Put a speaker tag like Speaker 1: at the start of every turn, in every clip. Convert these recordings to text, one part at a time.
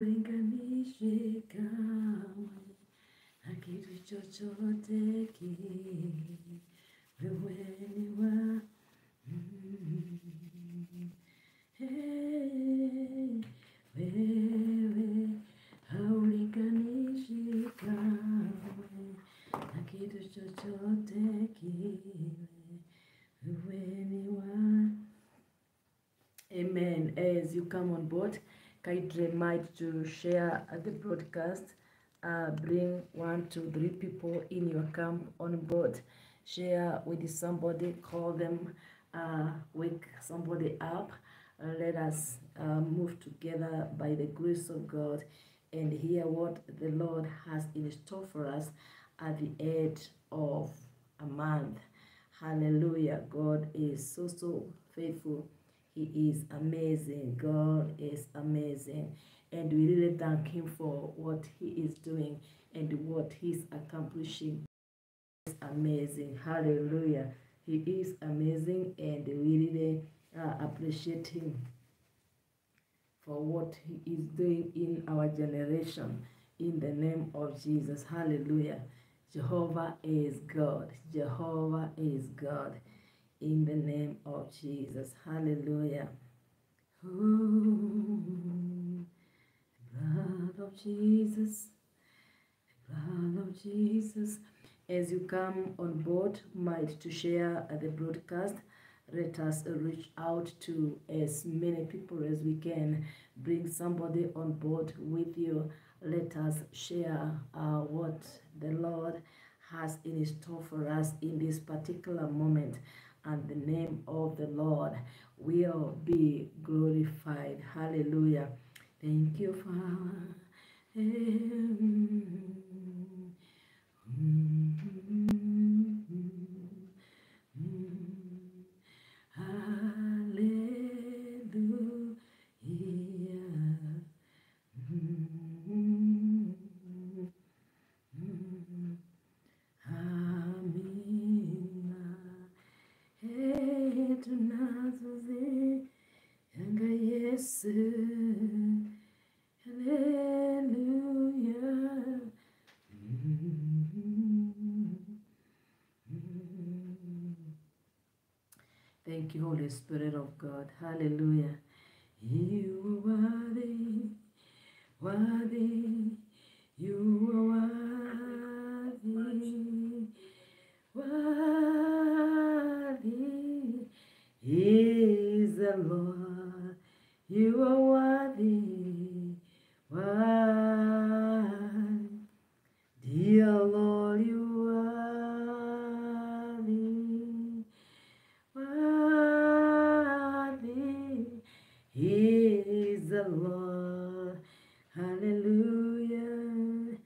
Speaker 1: linganishi kamwe na kitu chochote kile. Mm-hmm. Wewe ni wa wewe haulinganishi kamwe na kitu chochote kile. Wewe ni wa Amen. As you come on board, kindly remind to share the broadcast. Uh, bring one, two, three people in your camp on board. Share with somebody, call them, uh, wake somebody up. Uh, let us uh, move together by the grace of God and hear what the Lord has in store for us at the end of a month. Hallelujah. God is so, so faithful. He is amazing. God is amazing. And we really thank Him for what He is doing and what He's accomplishing. It's amazing. Hallelujah. He is amazing and we really uh, appreciate Him for what He is doing in our generation. In the name of Jesus. Hallelujah. Jehovah is God. Jehovah is God. In the name of Jesus. Hallelujah. Ooh, blood of Jesus. Blood of Jesus. As you come on board, might to share the broadcast, let us reach out to as many people as we can. Bring somebody on board with you. Let us share uh, what the Lord has in store for us in this particular moment. And the name of the Lord will be glorified. Hallelujah. Thank you, Father. Hallelujah. Hallelujah. Thank you, Holy Spirit of God. Hallelujah. You are worthy, worthy. You are worthy, worthy. Is the Lord. You are worthy, worthy. Dear Lord, you are worthy, worthy. He is the Lord. Hallelujah,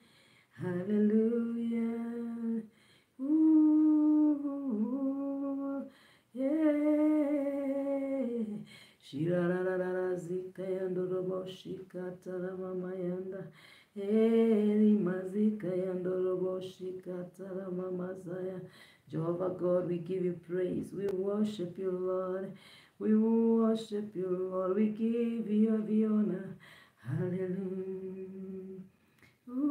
Speaker 1: hallelujah. Ooh, yeah. Shirararara zika yandorobo shikatara mama yanda. Eri mazika yandorobo shikatara mama zaya. Jehovah God, we give you praise. We worship you, Lord. We worship you, Lord. We give you the honor. Hallelujah. Ooh,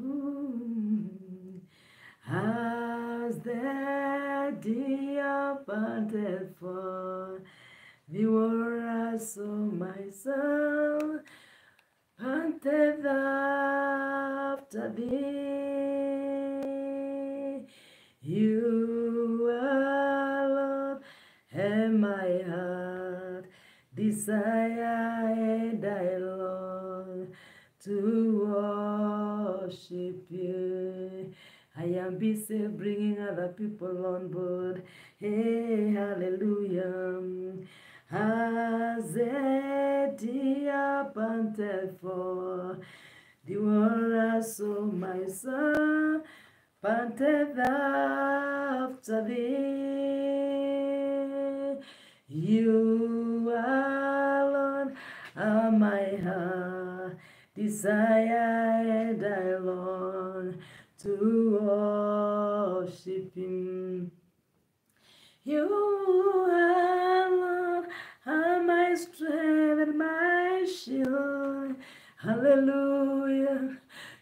Speaker 1: ooh. As the deer panted for the waters of my soul, panted after thee. You alone and my heart desire and I long to worship you. I am busy bringing other people on board. Hey, hallelujah. As a deer panted for the waters of my soul, panted after thee. You alone are my heart desire and I long to worship Him. You are Hallelujah.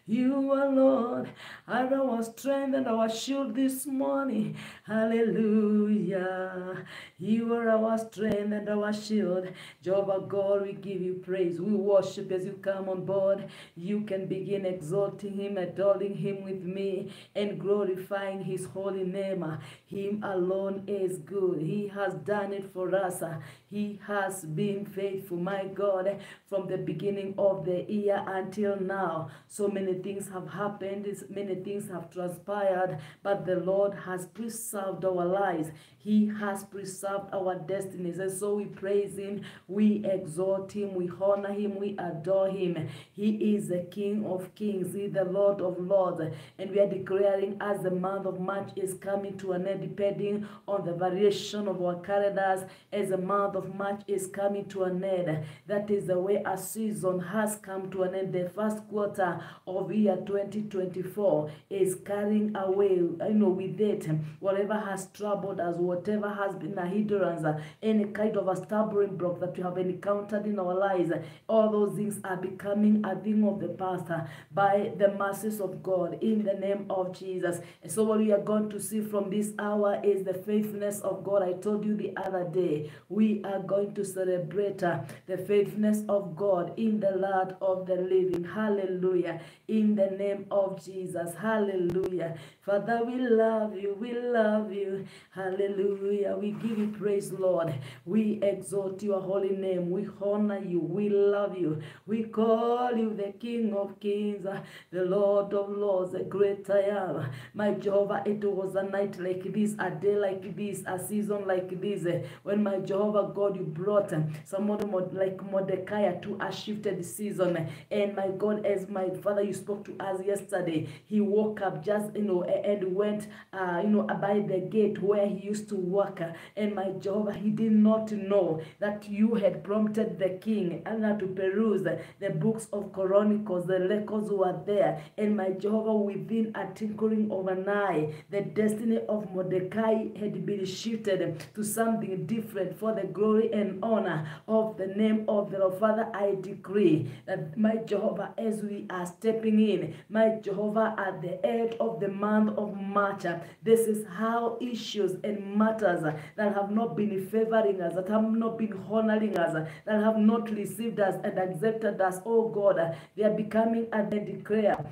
Speaker 1: You are Lord, are our strength and our shield this morning. Hallelujah. You are our strength and our shield. Jehovah God, we give you praise. We worship as you come on board. You can begin exalting him, adoring him with me, and glorifying his holy name. Him alone is good. He has done it for us. He has been faithful, my God, from the beginning of the year until now. So many things have happened, many things have transpired, but the Lord has preserved our lives. He has preserved our destinies. And so we praise him, we exalt him, we honor him, we adore him. He is the King of kings, he is the Lord of lords. And we are declaring as the month of March is coming to an end, depending on the variation of our calendars, as the month of March is coming to an end. That is the way a season has come to an end. The first quarter of year 2024 is carrying away, you know, with it, whatever has troubled us, whatever has been a hindrance, any kind of a stumbling block that we have encountered in our lives, all those things are becoming a thing of the past by the mercies of God in the name of Jesus. And so what we are going to see from this hour is the faithfulness of God. I told you the other day, we are going to celebrate uh, the faithfulness of God in the land of the living. Hallelujah. In the name of Jesus. Hallelujah. Father, we love you. We love you. Hallelujah. We give you praise, Lord. We exalt your holy name. We honor you. We love you. We call you the King of Kings, uh, the Lord of Lords, the great I am. My Jehovah, it was a night like this, a day like this, a season like this, uh, when my Jehovah God, you brought uh, someone like Mordecai to a shifted season. And my God, as my Father, you spoke to us yesterday, he woke up just, you know, and went, uh, you know, by the gate where he used to work. And my Jehovah, he did not know that you had prompted the king Anna to peruse the books of Chronicles, the records were there. And my Jehovah, within a tinkling of an eye, the destiny of Mordecai had been shifted to something different for the glory and honor of the name of the Lord. Father, I decree that my Jehovah, as we are stepping in, my Jehovah, at the end of the month of March, this is how issues and matters that have not been favoring us, that have not been honoring us, that have not received us and accepted us, oh God, they are becoming and they declare,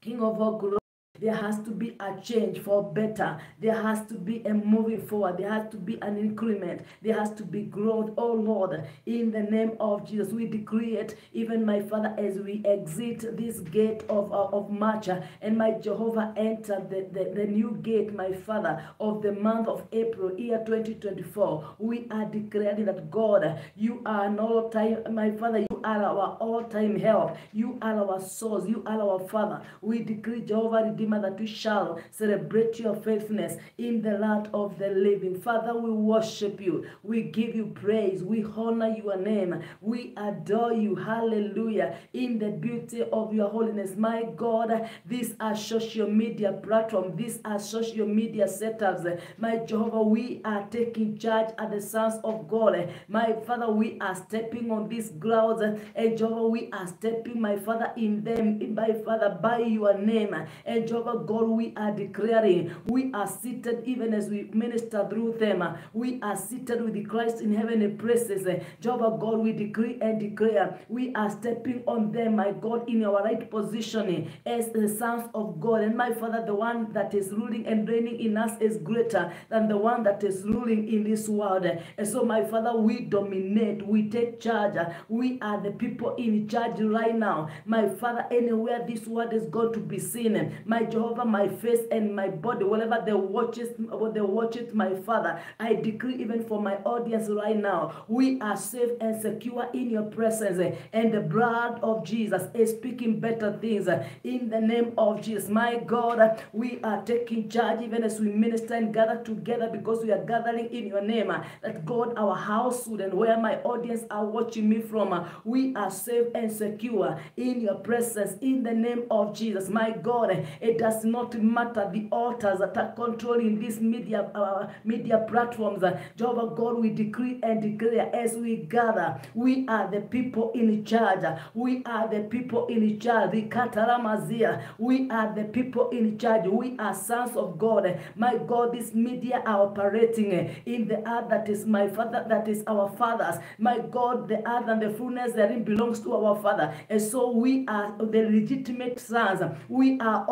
Speaker 1: King of all glory. There has to be a change for better. There has to be a moving forward. There has to be an increment. There has to be growth. Oh Lord, in the name of Jesus, we decree it, even my Father, as we exit this gate of, of, of March uh, and my Jehovah enter the, the, the new gate, my Father, of the month of April, year 2024. We are declaring that God, you are an all time, my Father, you are our all time help. You are our source. You are our Father. We decree, Jehovah Redeemer, that we shall celebrate your faithfulness in the land of the living. Father, we worship you. We give you praise. We honor your name. We adore you. Hallelujah. In the beauty of your holiness. My God, these are social media platforms. These are social media setups. My Jehovah, we are taking charge at the sons of God. My Father, we are stepping on these grounds. And eh, Jehovah, we are stepping, my Father, in them, my Father, by your name. And Jehovah God, we are declaring, we are seated even as we minister through them. We are seated with the Christ in heavenly places. Jehovah God, we decree and declare, we are stepping on them, my God, in our right positioning as the sons of God. And my Father, the one that is ruling and reigning in us is greater than the one that is ruling in this world. And so, my Father, we dominate, we take charge. We are the people in charge right now. My Father, anywhere this word is going to be seen, my Jehovah, my face and my body, whatever they watch it, they watch it, my Father, I decree even for my audience right now, we are safe and secure in your presence, and the blood of Jesus is speaking better things in the name of Jesus. My God, we are taking charge even as we minister and gather together because we are gathering in your name. That God, our household and where my audience are watching me from, we are safe and secure in your presence in the name of Jesus. My God, it It does not matter the altars that are controlling these media uh, media platforms. Jehovah God, we decree and declare as we gather, we are the people in charge. We are the people in charge. The. We are the people in charge. We are sons of God. My God, this media are operating in the earth that is my father, that is our fathers. My God, the earth and the fullness therein belongs to our Father. And so we are the legitimate sons. We are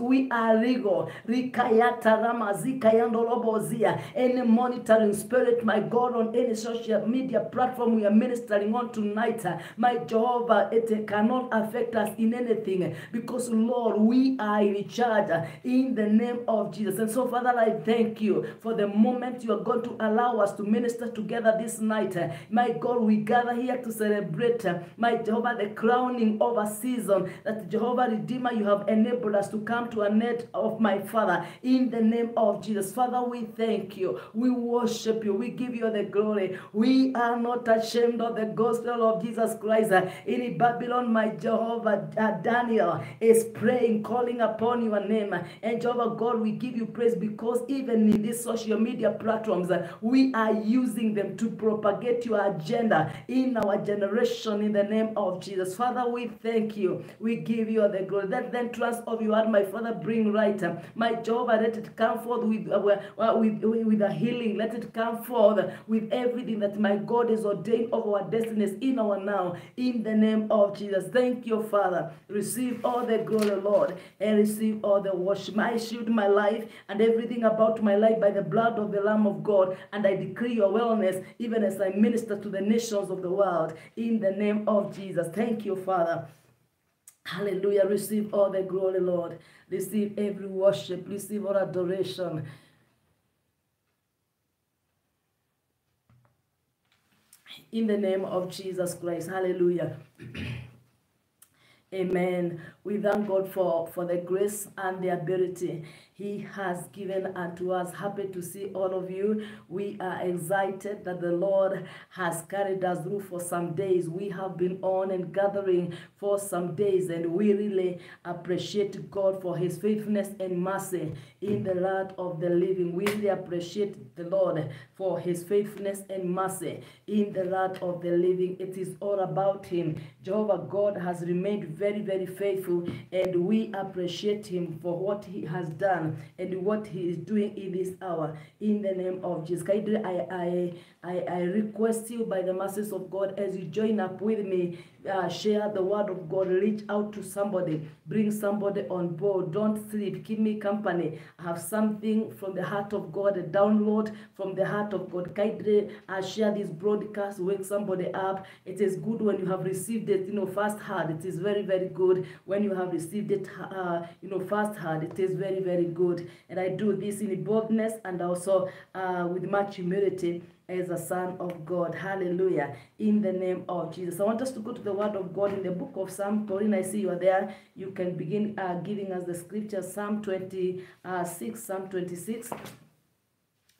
Speaker 1: We are legal. Any monitoring spirit, my God, on any social media platform we are ministering on tonight, uh, my Jehovah, it cannot affect us in anything because, Lord, we are in charge uh, in the name of Jesus. And so, Father, I thank you for the moment you are going to allow us to minister together this night. Uh, my God, we gather here to celebrate, my Jehovah, the crowning of a season that Jehovah Redeemer, you have enabled us to come to a net of my Father in the name of Jesus. Father, we thank you. We worship you. We give you the glory. We are not ashamed of the gospel of Jesus Christ. In Babylon, my Jehovah, uh, Daniel is praying, calling upon your name. And Jehovah God, we give you praise because even in these social media platforms, we are using them to propagate your agenda in our generation in the name of Jesus. Father, we thank you. We give you the glory. Let the entrance of your my Father, bring right. My Jehovah, let it come forth with, uh, with, with, with a healing. Let it come forth with everything that my God has ordained of our destinies in our now. In the name of Jesus. Thank you, Father. Receive all the glory, Lord, and receive all the worship. I shield my life and everything about my life by the blood of the Lamb of God, and I decree your wellness even as I minister to the nations of the world. In the name of Jesus. Thank you, Father. Hallelujah. Receive all the glory, Lord. Receive every worship. Receive all adoration. In the name of Jesus Christ. Hallelujah. Amen. We thank God for, for the grace and the ability He has given unto us. Happy to see all of you. We are excited that the Lord has carried us through for some days. We have been on and gathering for some days, and we really appreciate God for His faithfulness and mercy in the land of the living. We really appreciate the Lord for His faithfulness and mercy in the land of the living. It is all about Him. Jehovah God has remained very, very faithful, and we appreciate Him for what He has done and what He is doing in this hour. In the name of Jesus, I, I, I, I request you by the mercies of God as you join up with me, uh, share the word of God, reach out to somebody, bring somebody on board. Don't sleep, keep me company. Have something from the heart of God, a download from the heart of God. Kindly uh, share this broadcast, wake somebody up. It is good when you have received it, you know, first hand. It is very, very good when you have received it, uh, you know, first hand. It is very, very good. And I do this in boldness and also uh, with much humility as a son of God. Hallelujah. In the name of Jesus. I want us to go to the word of God in the book of Psalm. Pauline, I see you are there. You can begin uh, giving us the scripture. Psalm 26, Psalm 26,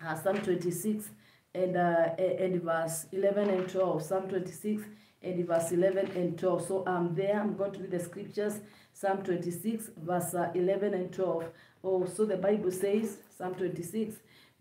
Speaker 1: uh, Psalm 26 and, uh, and verse 11 and 12. Psalm 26 and verse 11 and 12. So I'm there. I'm going to read the scriptures. Psalm 26, verse uh, 11 and 12. Oh, so the Bible says, Psalm 26,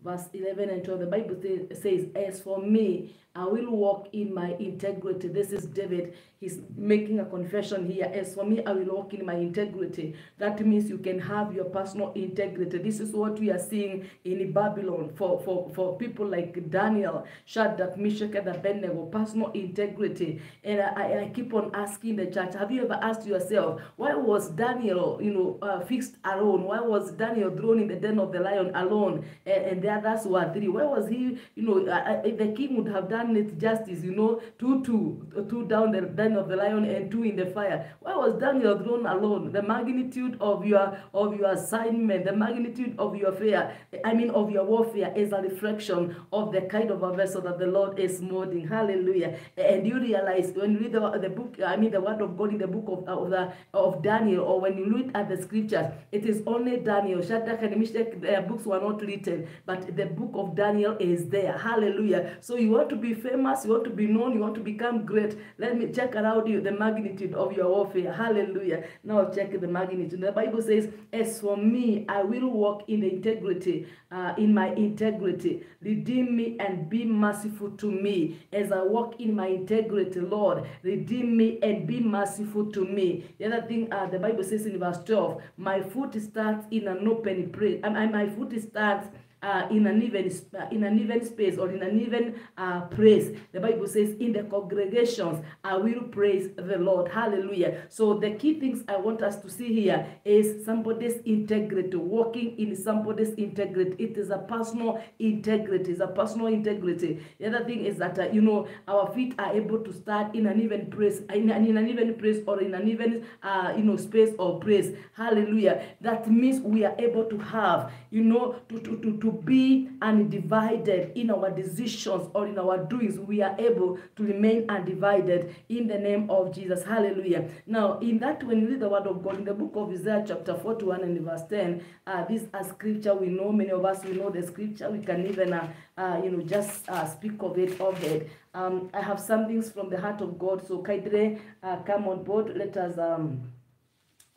Speaker 1: verse 11 and 12, the Bible says, As for me, I will walk in my integrity. This is David. He's making a confession here. As for me, I will walk in my integrity. That means you can have your personal integrity. This is what we are seeing in Babylon for, for, for people like Daniel, Shadrach, Meshach, and Abednego. Personal integrity. And I, I keep on asking the church, have you ever asked yourself, why was Daniel, you know, uh, fixed alone? Why was Daniel thrown in the den of the lion alone? And, and the others were three. Why was he, you know, uh, the king would have done it justice, you know, two, two, two down the den of the lion and two in the fire. Why was Daniel thrown alone? The magnitude of your of your assignment, the magnitude of your fear, I mean of your warfare is a reflection of the kind of a vessel that the Lord is molding. Hallelujah. And you realize when you read the, the book, I mean the word of God in the book of, of, the, of Daniel, or when you look at the scriptures, it is only Daniel. Shadrach and Meshach, their books were not written, but the book of Daniel is there. Hallelujah. So you want to be famous, you want to be known, you want to become great. Let me check around you the magnitude of your warfare. Hallelujah. Now check the magnitude. The Bible says, As for me, I will walk in integrity, uh, in my integrity. Redeem me and be merciful to me. As I walk in my integrity, Lord, redeem me and be merciful to me. The other thing uh, the Bible says in verse 12, my foot starts in an open place. Um, my foot starts uh, in an even uh, in an even space or in an even uh, praise. The Bible says, "In the congregations, I will praise the Lord." Hallelujah. So the key things I want us to see here is somebody's integrity, walking in somebody's integrity. It is a personal integrity. It's a personal integrity. The other thing is that uh, you know our feet are able to start in an even praise, in an, in an even praise or in an even uh, you know space or praise. Hallelujah. That means we are able to have you know to to to, to be undivided in our decisions or in our doings. We are able to remain undivided in the name of Jesus. Hallelujah. Now, in that, when you read the word of God in the book of Isaiah, chapter 41 and verse 10, uh, this a scripture we know. Many of us we know the scripture. We can even, uh, uh, you know, just uh, speak of it offhand. Um, I have some things from the heart of God. So, Kaidre, uh, come on board. Let us. Um,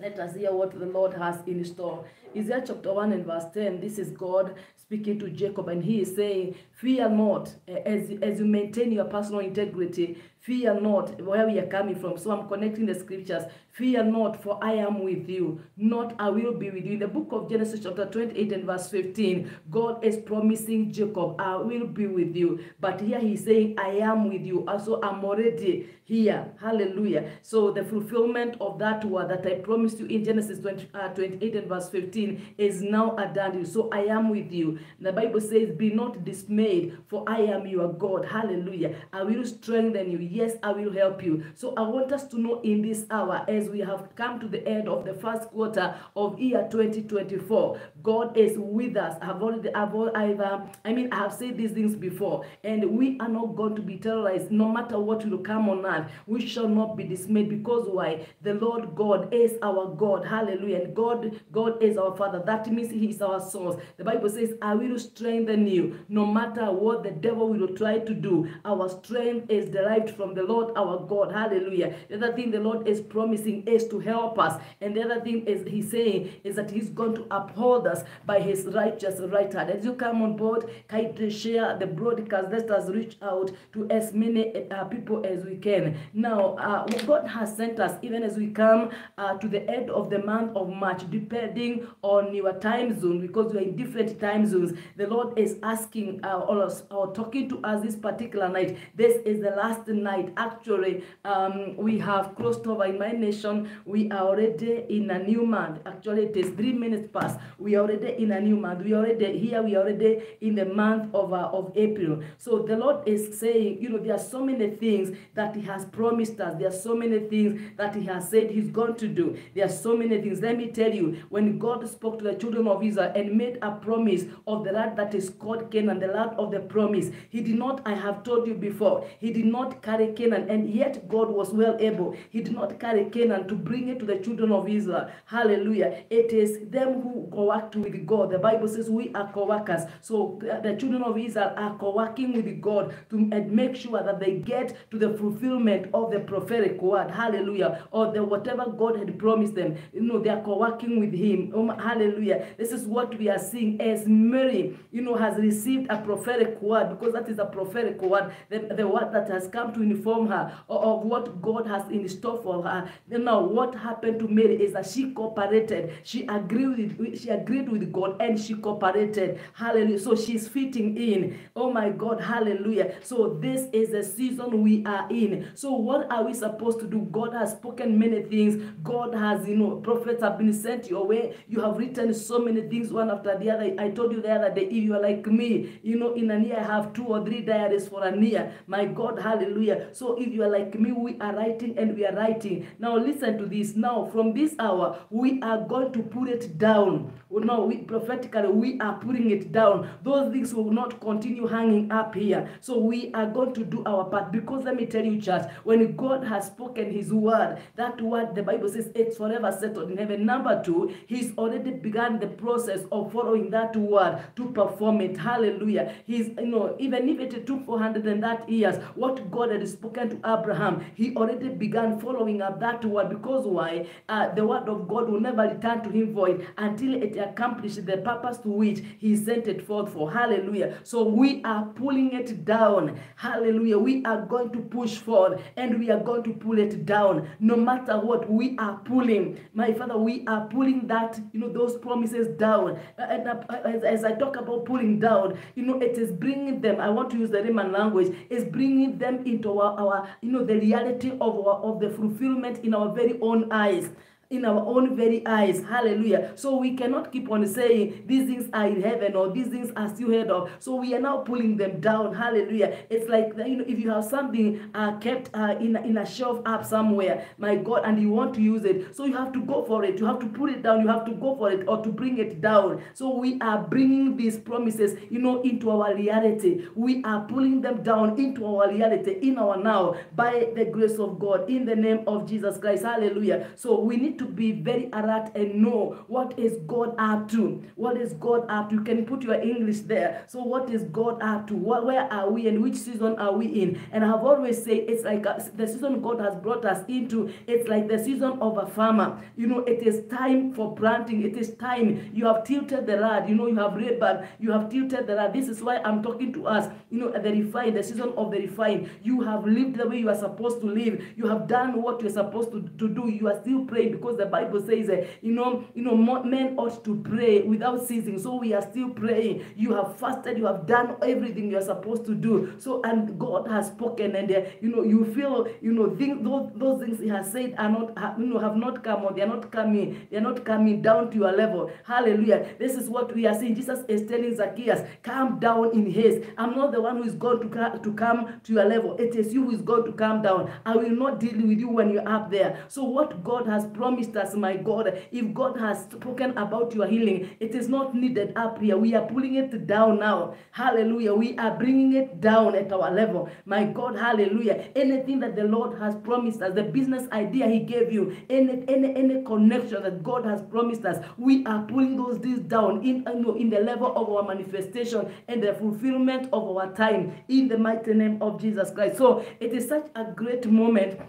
Speaker 1: let us hear what the Lord has in store. Isaiah chapter 1 and verse 10, this is God speaking to Jacob, and he is saying, Fear not, eh, as, as you maintain your personal integrity, fear not where we are coming from. So I'm connecting the scriptures. Fear not, for I am with you. Not I will be with you. In the book of Genesis, chapter 28 and verse 15, God is promising Jacob, I will be with you. But here he's saying, I am with you. Also, I'm already here. Hallelujah. So the fulfillment of that word that I promised you in Genesis 20, uh, 28 and verse 15 is now done. So I am with you. The Bible says, Be not dismayed, for I am your God. Hallelujah. I will strengthen you. Yes, I will help you. So I want us to know in this hour, as we have come to the end of the first quarter of year 2024, God is with us. I've already, I've, I've uh, I mean, I have said these things before, and we are not going to be terrorized no matter what will come on earth. We shall not be dismayed because why? The Lord God is our God. Hallelujah. And God, God is our Father. That means He is our source. The Bible says, I will strengthen you no matter what the devil will try to do. Our strength is derived from the Lord our God. Hallelujah. The other thing the Lord is promising is to help us. And the other thing is He's saying is that He's going to uphold us by His righteous right hand. As you come on board, kindly share the broadcast. Let us reach out to as many uh, people as we can. Now, uh, God has sent us, even as we come uh, to the end of the month of March, depending on your time zone, because we are in different time zones. The Lord is asking uh, us, or talking to us this particular night. This is the last night. Actually, um, we have crossed over in my nation. We are already in a new month. Actually, it is three minutes past. We are already in a new month. We are already here. We are already in the month of, uh, of April. So the Lord is saying, you know, there are so many things that He has promised us. There are so many things that He has said He's going to do. There are so many things. Let me tell you, when God spoke to the children of Israel and made a promise of the land that is called Canaan, the land of the promise, He did not, I have told you before, He did not carry Canaan, and yet God was well able. He did not carry Canaan to bring it to the children of Israel. Hallelujah. It is them who co-worked with God. The Bible says we are co-workers. So the children of Israel are co-working with God to make sure that they get to the fulfillment of the prophetic word. Hallelujah. Or the whatever God had promised them. You know, they are co-working with Him. Um, hallelujah. This is what we are seeing as Mary, you know, has received a prophetic word because that is a prophetic word, the, the word that has come to inform her of, what God has in store for her. Now, what happened to Mary is that she cooperated. She agreed with she agreed with God and she cooperated. Hallelujah. So she's fitting in. Oh my God. Hallelujah. So this is the season we are in. So what are we supposed to do? God has spoken many things. God has, you know, prophets have been sent your way. You have written so many things one after the other. I told you the other day, if you are like me, you know, in a year I have two or three diaries for a year. My God, hallelujah. So if you are like me, we are writing and we are writing. Now listen to this. Now from this hour, we are going to put it down. No, we prophetically we are putting it down. Those things will not continue hanging up here. So we are going to do our part because let me tell you, church, when God has spoken His word, that word the Bible says it's forever settled in heaven. Number two, He's already begun the process of following that word to perform it. Hallelujah. He's you know even if it took 400 and that years, what God had spoken to Abraham, He already began following up that word because why? Uh, the word of God will never return to Him void until it accomplished the purpose to which He sent it forth for. Hallelujah. So we are pulling it down. Hallelujah. We are going to push forward and we are going to pull it down. No matter what, we are pulling. My Father, we are pulling that, you know, those promises down. And uh, as, as I talk about pulling down, you know, it is bringing them, I want to use the Roman language, is bringing them into our, our, you know, the reality of our, of the fulfillment in our very own eyes in our own very eyes. Hallelujah. So we cannot keep on saying these things are in heaven or these things are still heard of. So we are now pulling them down. Hallelujah. It's like you know if you have something uh, kept uh, in in a shelf up somewhere, my God, and you want to use it, so you have to go for it. You have to put it down. You have to go for it or to bring it down. So we are bringing these promises, you know, into our reality. We are pulling them down into our reality in our now by the grace of God in the name of Jesus Christ. Hallelujah. So we need to be very alert and know what is God up to. What is God up to? You can put your English there. So what is God up to? Where are we and which season are we in? And I've always said it's like a, the season God has brought us into. It's like the season of a farmer. You know, it is time for planting. It is time. You have tilted the rod. You know, you have labored. You have tilted the rod. This is why I'm talking to us. You know, the the season of the refined. You have lived the way you are supposed to live. You have done what you're supposed to, to do. You are still praying because the Bible says, uh, you know, you know, men ought to pray without ceasing. So we are still praying. You have fasted. You have done everything you are supposed to do. So and God has spoken, and uh, you know, you feel, you know, things, those, those things He has said are not, you know, have not come or they are not coming. They are not coming down to your level. Hallelujah. This is what we are saying. Jesus is telling Zacchaeus, "Calm down in haste. I'm not the one who is going to to come to your level. It is you who is going to come down. I will not deal with you when you're up there. So what God has promised us, my God, if God has spoken about your healing, it is not needed up here. We are pulling it down now. Hallelujah. We are bringing it down at our level. My God, hallelujah. Anything that the Lord has promised us, the business idea He gave you, any any any connection that God has promised us, we are pulling those things down in in the level of our manifestation and the fulfillment of our time in the mighty name of Jesus Christ. So it is such a great moment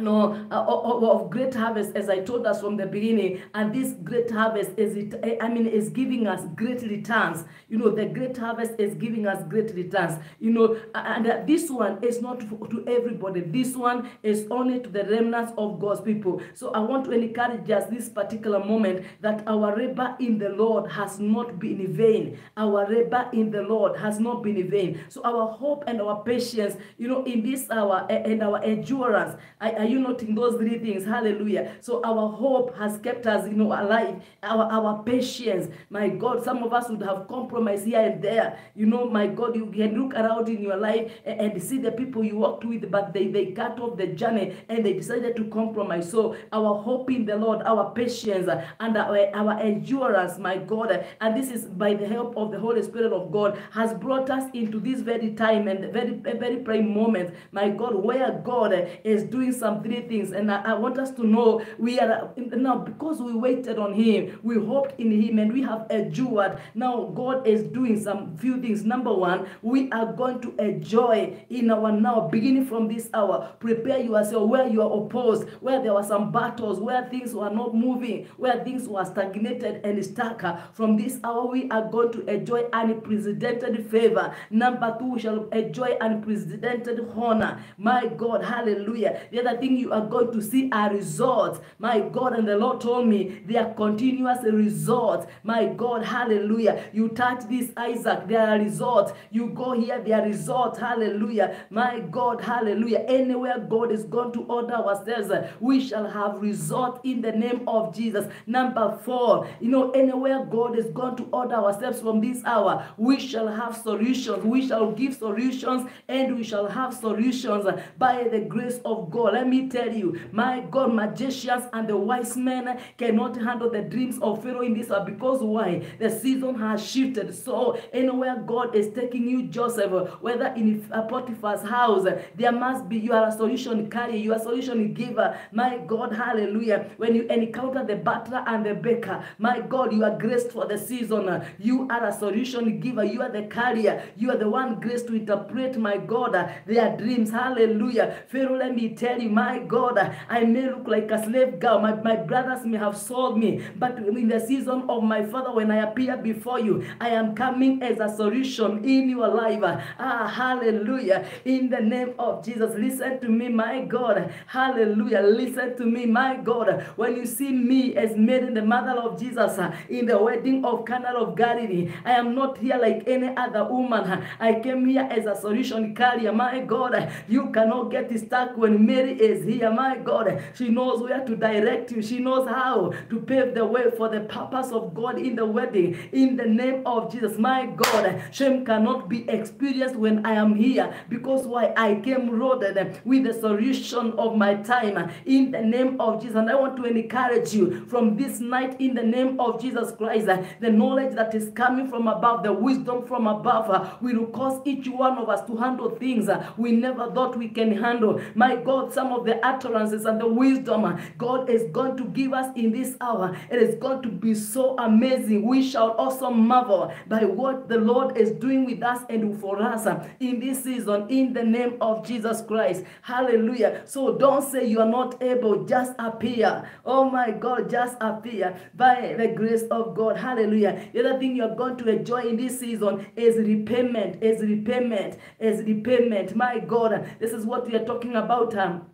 Speaker 1: no uh, of, of great harvest as i told us from the beginning and this great harvest is it i mean is giving us great returns. You know the great harvest is giving us great returns. You know and uh, this one is not to everybody. This one is only to the remnants of god's people. So i want to encourage us this particular moment that our labor in the lord has not been in vain. Our labor in the lord has not been in vain. So our hope and our patience you know in this hour and our endurance I, are you noting those three things? Hallelujah. So our hope has kept us, you know, alive. Our our patience. My God, some of us would have compromised here and there. You know, my God, you can look around in your life and, and see the people you walked with, but they, they cut off the journey and they decided to compromise. So our hope in the Lord, our patience and our, our endurance, my God, and this is by the help of the Holy Spirit of God, has brought us into this very time and very, very prime moment, my God, where God is doing some three things. And I, I want us to know we are now because we waited on Him, we hoped in Him, and we have endured. Now God is doing some few things. Number one, we are going to enjoy in our now, beginning from this hour. Prepare yourself where you are opposed, where there were some battles, where things were not moving, where things were stagnated and stuck. From this hour, we are going to enjoy unprecedented favor. Number two, we shall enjoy unprecedented honor. My God, hallelujah. The other you are going to see are results. My God, and the Lord told me they are continuous results. My God, hallelujah. You touch this, Isaac, there are results. You go here, there are results. Hallelujah. My God, hallelujah. Anywhere God is going to order ourselves, we shall have results in the name of Jesus. Number four, you know, anywhere God is going to order ourselves from this hour, we shall have solutions. We shall give solutions and we shall have solutions by the grace of God. Let me tell you, my God, magicians and the wise men cannot handle the dreams of Pharaoh in this hour because why? The season has shifted. So, anywhere God is taking you, Joseph, whether in Potiphar's house, there must be you are a solution carrier, you are a solution giver. My God, hallelujah. When you encounter the butler and the baker, my God, you are graced for the season. You are a solution giver, you are the carrier, you are the one graced to interpret, my God, their dreams. Hallelujah. Pharaoh, let me tell you, my God, I may look like a slave girl. My, my brothers may have sold me, but in the season of my father, when I appear before you, I am coming as a solution in your life. Ah, hallelujah. In the name of Jesus, listen to me, my God. Hallelujah. Listen to me, my God. When you see me as Mary, the mother of Jesus, in the wedding of Cana of Galilee, I am not here like any other woman. I came here as a solution carrier, my God. You cannot get stuck when Mary is here, my God. She knows where to direct you. She knows how to pave the way for the purpose of God in the wedding. In the name of Jesus, my God, shame cannot be experienced when I am here because why I came loaded with the solution of my time in the name of Jesus. And I want to encourage you from this night in the name of Jesus Christ, the knowledge that is coming from above, the wisdom from above, will cause each one of us to handle things we never thought we can handle. My God, some of the utterances and the wisdom God is going to give us in this hour, it is going to be so amazing. We shall also marvel by what the Lord is doing with us and for us in this season in the name of Jesus Christ. Hallelujah. So don't say you are not able, just appear. Oh my God, just appear by the grace of God. Hallelujah. The other thing you're going to enjoy in this season is repayment, is repayment, is repayment. My God, this is what we are talking about. Um,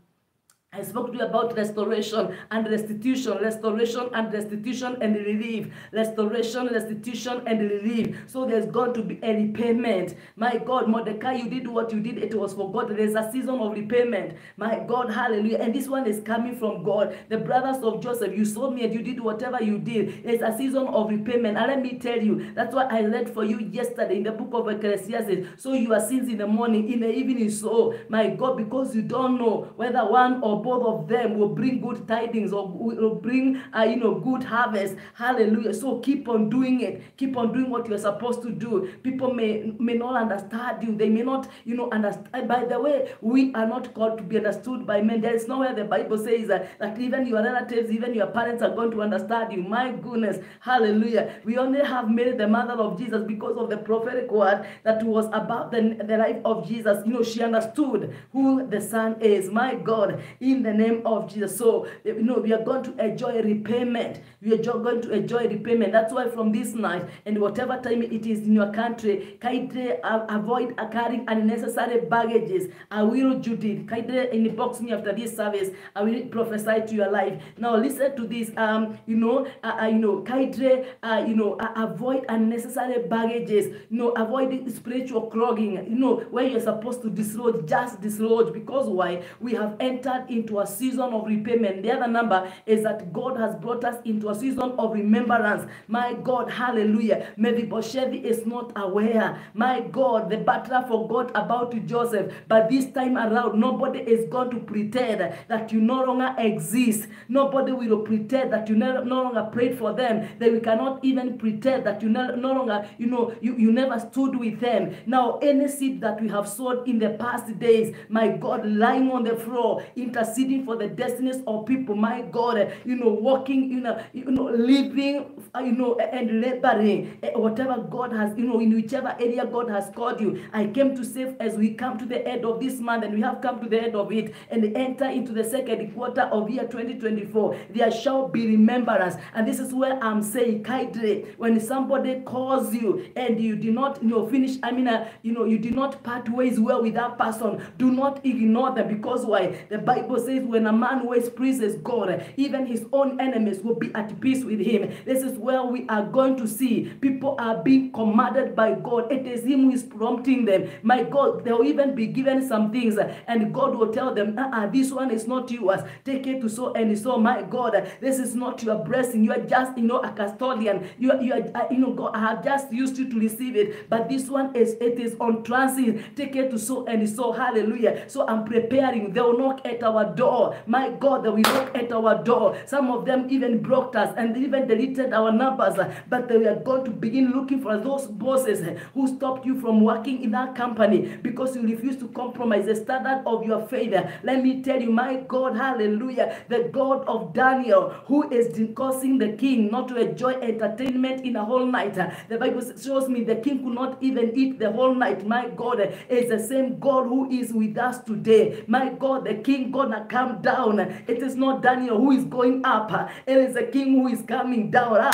Speaker 1: I spoke to you about restoration and restitution, restoration and restitution and relief, restoration, restitution and relief. So there's going to be a repayment. My God, Mordecai, you did what you did, it was for God. There's a season of repayment. My God, hallelujah. And this one is coming from God. The brothers of Joseph, you sold me and you did whatever you did. It's a season of repayment. And let me tell you, that's what I read for you yesterday in the book of Ecclesiastes. So your sins in the morning, in the evening, so my God, because you don't know whether one or both of them will bring good tidings or will bring uh, you know good harvest. Hallelujah. So keep on doing it. Keep on doing what you're supposed to do. People may may not understand you. They may not you know understand by the way we are not called to be understood by men. There is nowhere the bible says that, that even your relatives even your parents are going to understand you. My goodness. Hallelujah. We only have mary the mother of jesus because of the prophetic word that was about the, the life of jesus. You know she understood who the son is. My god in the name of Jesus. So, you know, we are going to enjoy repayment. We are going to enjoy repayment. That's why from this night and whatever time it is in your country, kindly avoid carrying unnecessary baggages. I will, Judith, kindly inbox me after this service. I will prophesy to your life. Now, listen to this. Um, you know, uh, uh, you know, kindly, uh, you know, uh, avoid unnecessary baggages. You know, avoid spiritual clogging. You know, where you're supposed to dislodge, just dislodge. Because why? We have entered into a season of repayment. The other number is that God has brought us into a season of remembrance. My God, hallelujah. Mephibosheth is not aware. My God, the butler forgot about Joseph. But this time around, nobody is going to pretend that you no longer exist. Nobody will pretend that you no, no longer prayed for them. That we cannot even pretend that you no, no longer, you know, you, you never stood with them. Now, any seed that we have sowed in the past days, my God, lying on the floor, interceding for the destinies of people, my God, you know, walking, you know, you know, living, you know, and laboring, whatever God has, you know, in whichever area God has called you. I came to save as we come to the end of this month, and we have come to the end of it, and enter into the second quarter of year 2024. There shall be remembrance, and this is where I'm saying, Kaidre, when somebody calls you and you did not, you know, finish, I mean, uh, you know, you did not part ways well with that person, do not ignore them because why? The Bible Bible says when a man always praises God, even his own enemies will be at peace with him. This is where we are going to see people are being commanded by God. It is him who is prompting them. My God, they'll even be given some things and God will tell them, uh-uh, this one is not yours. Take it to so and so. My God, this is not your blessing. You are just, you know, a custodian. You are, you are, uh, you know, God, I have just used you to receive it. But this one is, it is on transit. Take it to so and so. Hallelujah. So I'm preparing. They will knock at our door. My God, that we knock at our door. Some of them even blocked us and even deleted our numbers. But they are going to begin looking for those bosses who stopped you from working in that company because you refused to compromise the standard of your faith. Let me tell you, my God, hallelujah, the God of Daniel, who is causing the king not to enjoy entertainment in a whole night. The Bible shows me the king could not even eat the whole night. My God is the same God who is with us today. My God, the king gonna come down. It is not Daniel who is going up. It is the king who is coming down.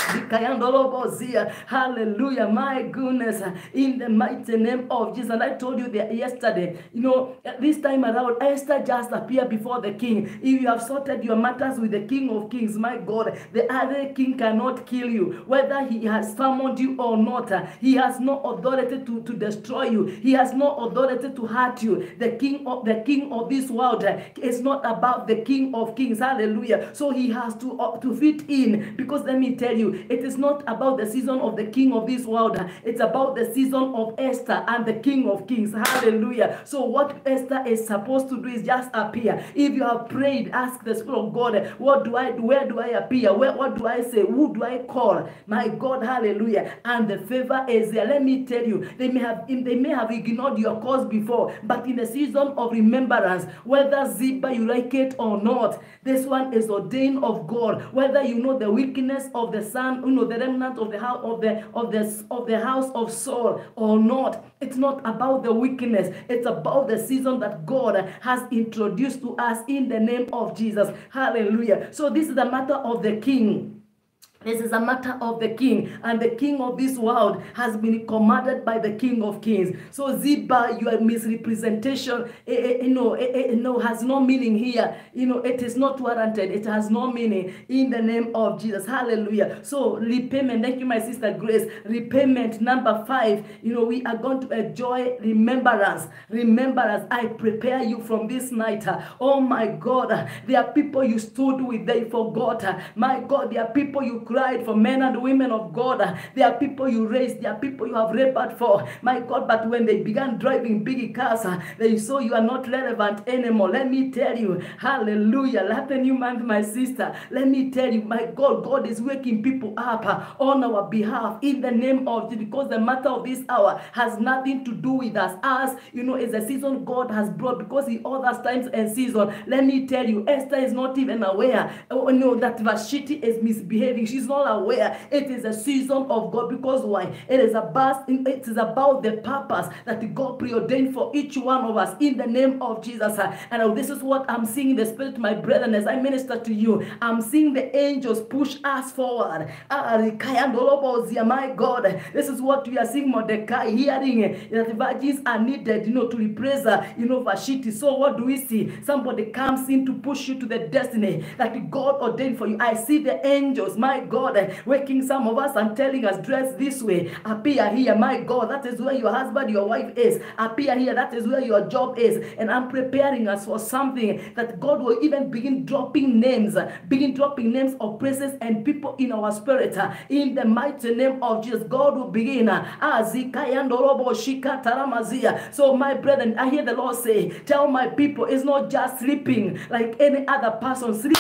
Speaker 1: Hallelujah. My goodness. In the mighty name of Jesus. And I told you that yesterday, you know, this time around, Esther just appeared before the king. If you have sorted your matters with the king of kings, my God, the other king cannot kill you. Whether he has summoned you or not, he has no authority to, to destroy you. He has no authority to hurt you. The king of the king of this world is not about the king of kings. Hallelujah. So he has to, uh, to fit in because let me tell you, it is not about the season of the king of this world. It's about the season of Esther and the king of kings. Hallelujah. So what Esther is supposed to do is just appear. If you have prayed, ask the Spirit of God, what do I do? Where do I appear? Where, what do I say? Who do I call? My God, hallelujah. And the favor is there. Let me tell you, they may have they may have ignored your cause before, but in the season of remembrance, whether Ziba you like it or not, this one is ordained of God. Whether you know the weakness of the son, you know the remnant of the house of the of the of the house of Saul or not, it's not about the weakness. It's about the season that God has introduced to us in the name of Jesus. Hallelujah. So this is the matter of the king. This is a matter of the king, and the king of this world has been commanded by the king of kings. So Ziba, your misrepresentation, eh, eh, you know, eh, eh, no, has no meaning here. You know, it is not warranted. It has no meaning in the name of Jesus. Hallelujah. So repayment. Thank you, my sister Grace. Repayment number five. You know, we are going to enjoy remembrance. Remembrance. I prepare you from this night. Oh my God, there are people you stood with. They forgot. My God, there are people you cried for men and women of God. There are people you raised, there are people you have labored for. My God, but when they began driving big cars, they saw you are not relevant anymore. Let me tell you, hallelujah. Happy new month, my sister. Let me tell you, my God, God is waking people up on our behalf in the name of Jesus because the matter of this hour has nothing to do with us. As you know, it's a season God has brought because He orders times and season. Let me tell you, Esther is not even aware oh, no, that Vashti is misbehaving. She's not aware. It is a season of God because why? It is about it is about the purpose that God preordained for each one of us in the name of Jesus. And this is what I'm seeing in the spirit, my brethren, as I minister to you. I'm seeing the angels push us forward. Ah, my God, this is what we are seeing Mordecai hearing that virgins are needed, you know, to replace, uh, you know, Vashti. So what do we see? Somebody comes in to push you to the destiny that God ordained for you. I see the angels, my God, eh, waking some of us and telling us, dress this way, appear here, my God, that is where your husband, your wife is, appear here, that is where your job is. And I'm preparing us for something that God will even begin dropping names, begin dropping names of places and people in our spirit. In the mighty name of Jesus, God will begin. So, my brethren, I hear the Lord say, Tell my people, it's not just sleeping like any other person, sleep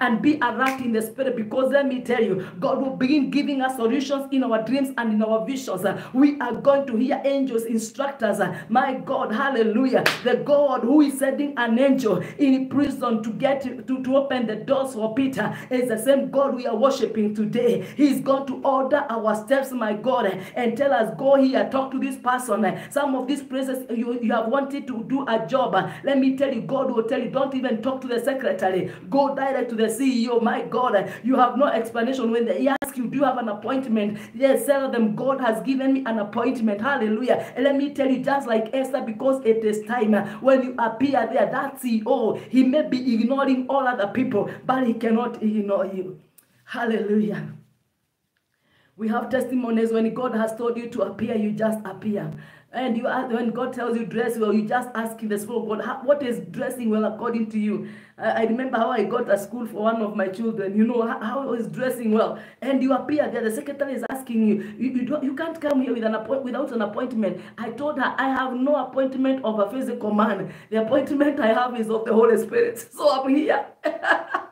Speaker 1: and be alert in the spirit because let me tell you, God will begin giving us solutions in our dreams and in our visions. We are going to hear angels instruct us. My God, hallelujah. The God who is sending an angel in prison to get to, to open the doors for Peter is the same God we are worshiping today. He's going to order our steps, my God, and tell us, go here, talk to this person. Some of these places you, you have wanted to do a job. Let me tell you, God will tell you, don't even talk to the secretary. Go direct to the CEO. My God, you have no explanation when they ask you, Do you have an appointment? Yes, tell them, God has given me an appointment. Hallelujah. And let me tell you, just like Esther, because it is time uh, when you appear there, that CEO, he may be ignoring all other people, but he cannot ignore you. Hallelujah. We have testimonies when God has told you to appear, you just appear. And you ask, when God tells you dress well, you just ask the Spirit of God, what is dressing well according to you? I, I remember how I got a school for one of my children. You know how, how is dressing well, and you appear there. The secretary is asking you, you, you, don't, you can't come here with an appoint, without an appointment. I told her I have no appointment of a physical man. The appointment I have is of the Holy Spirit. So I'm here.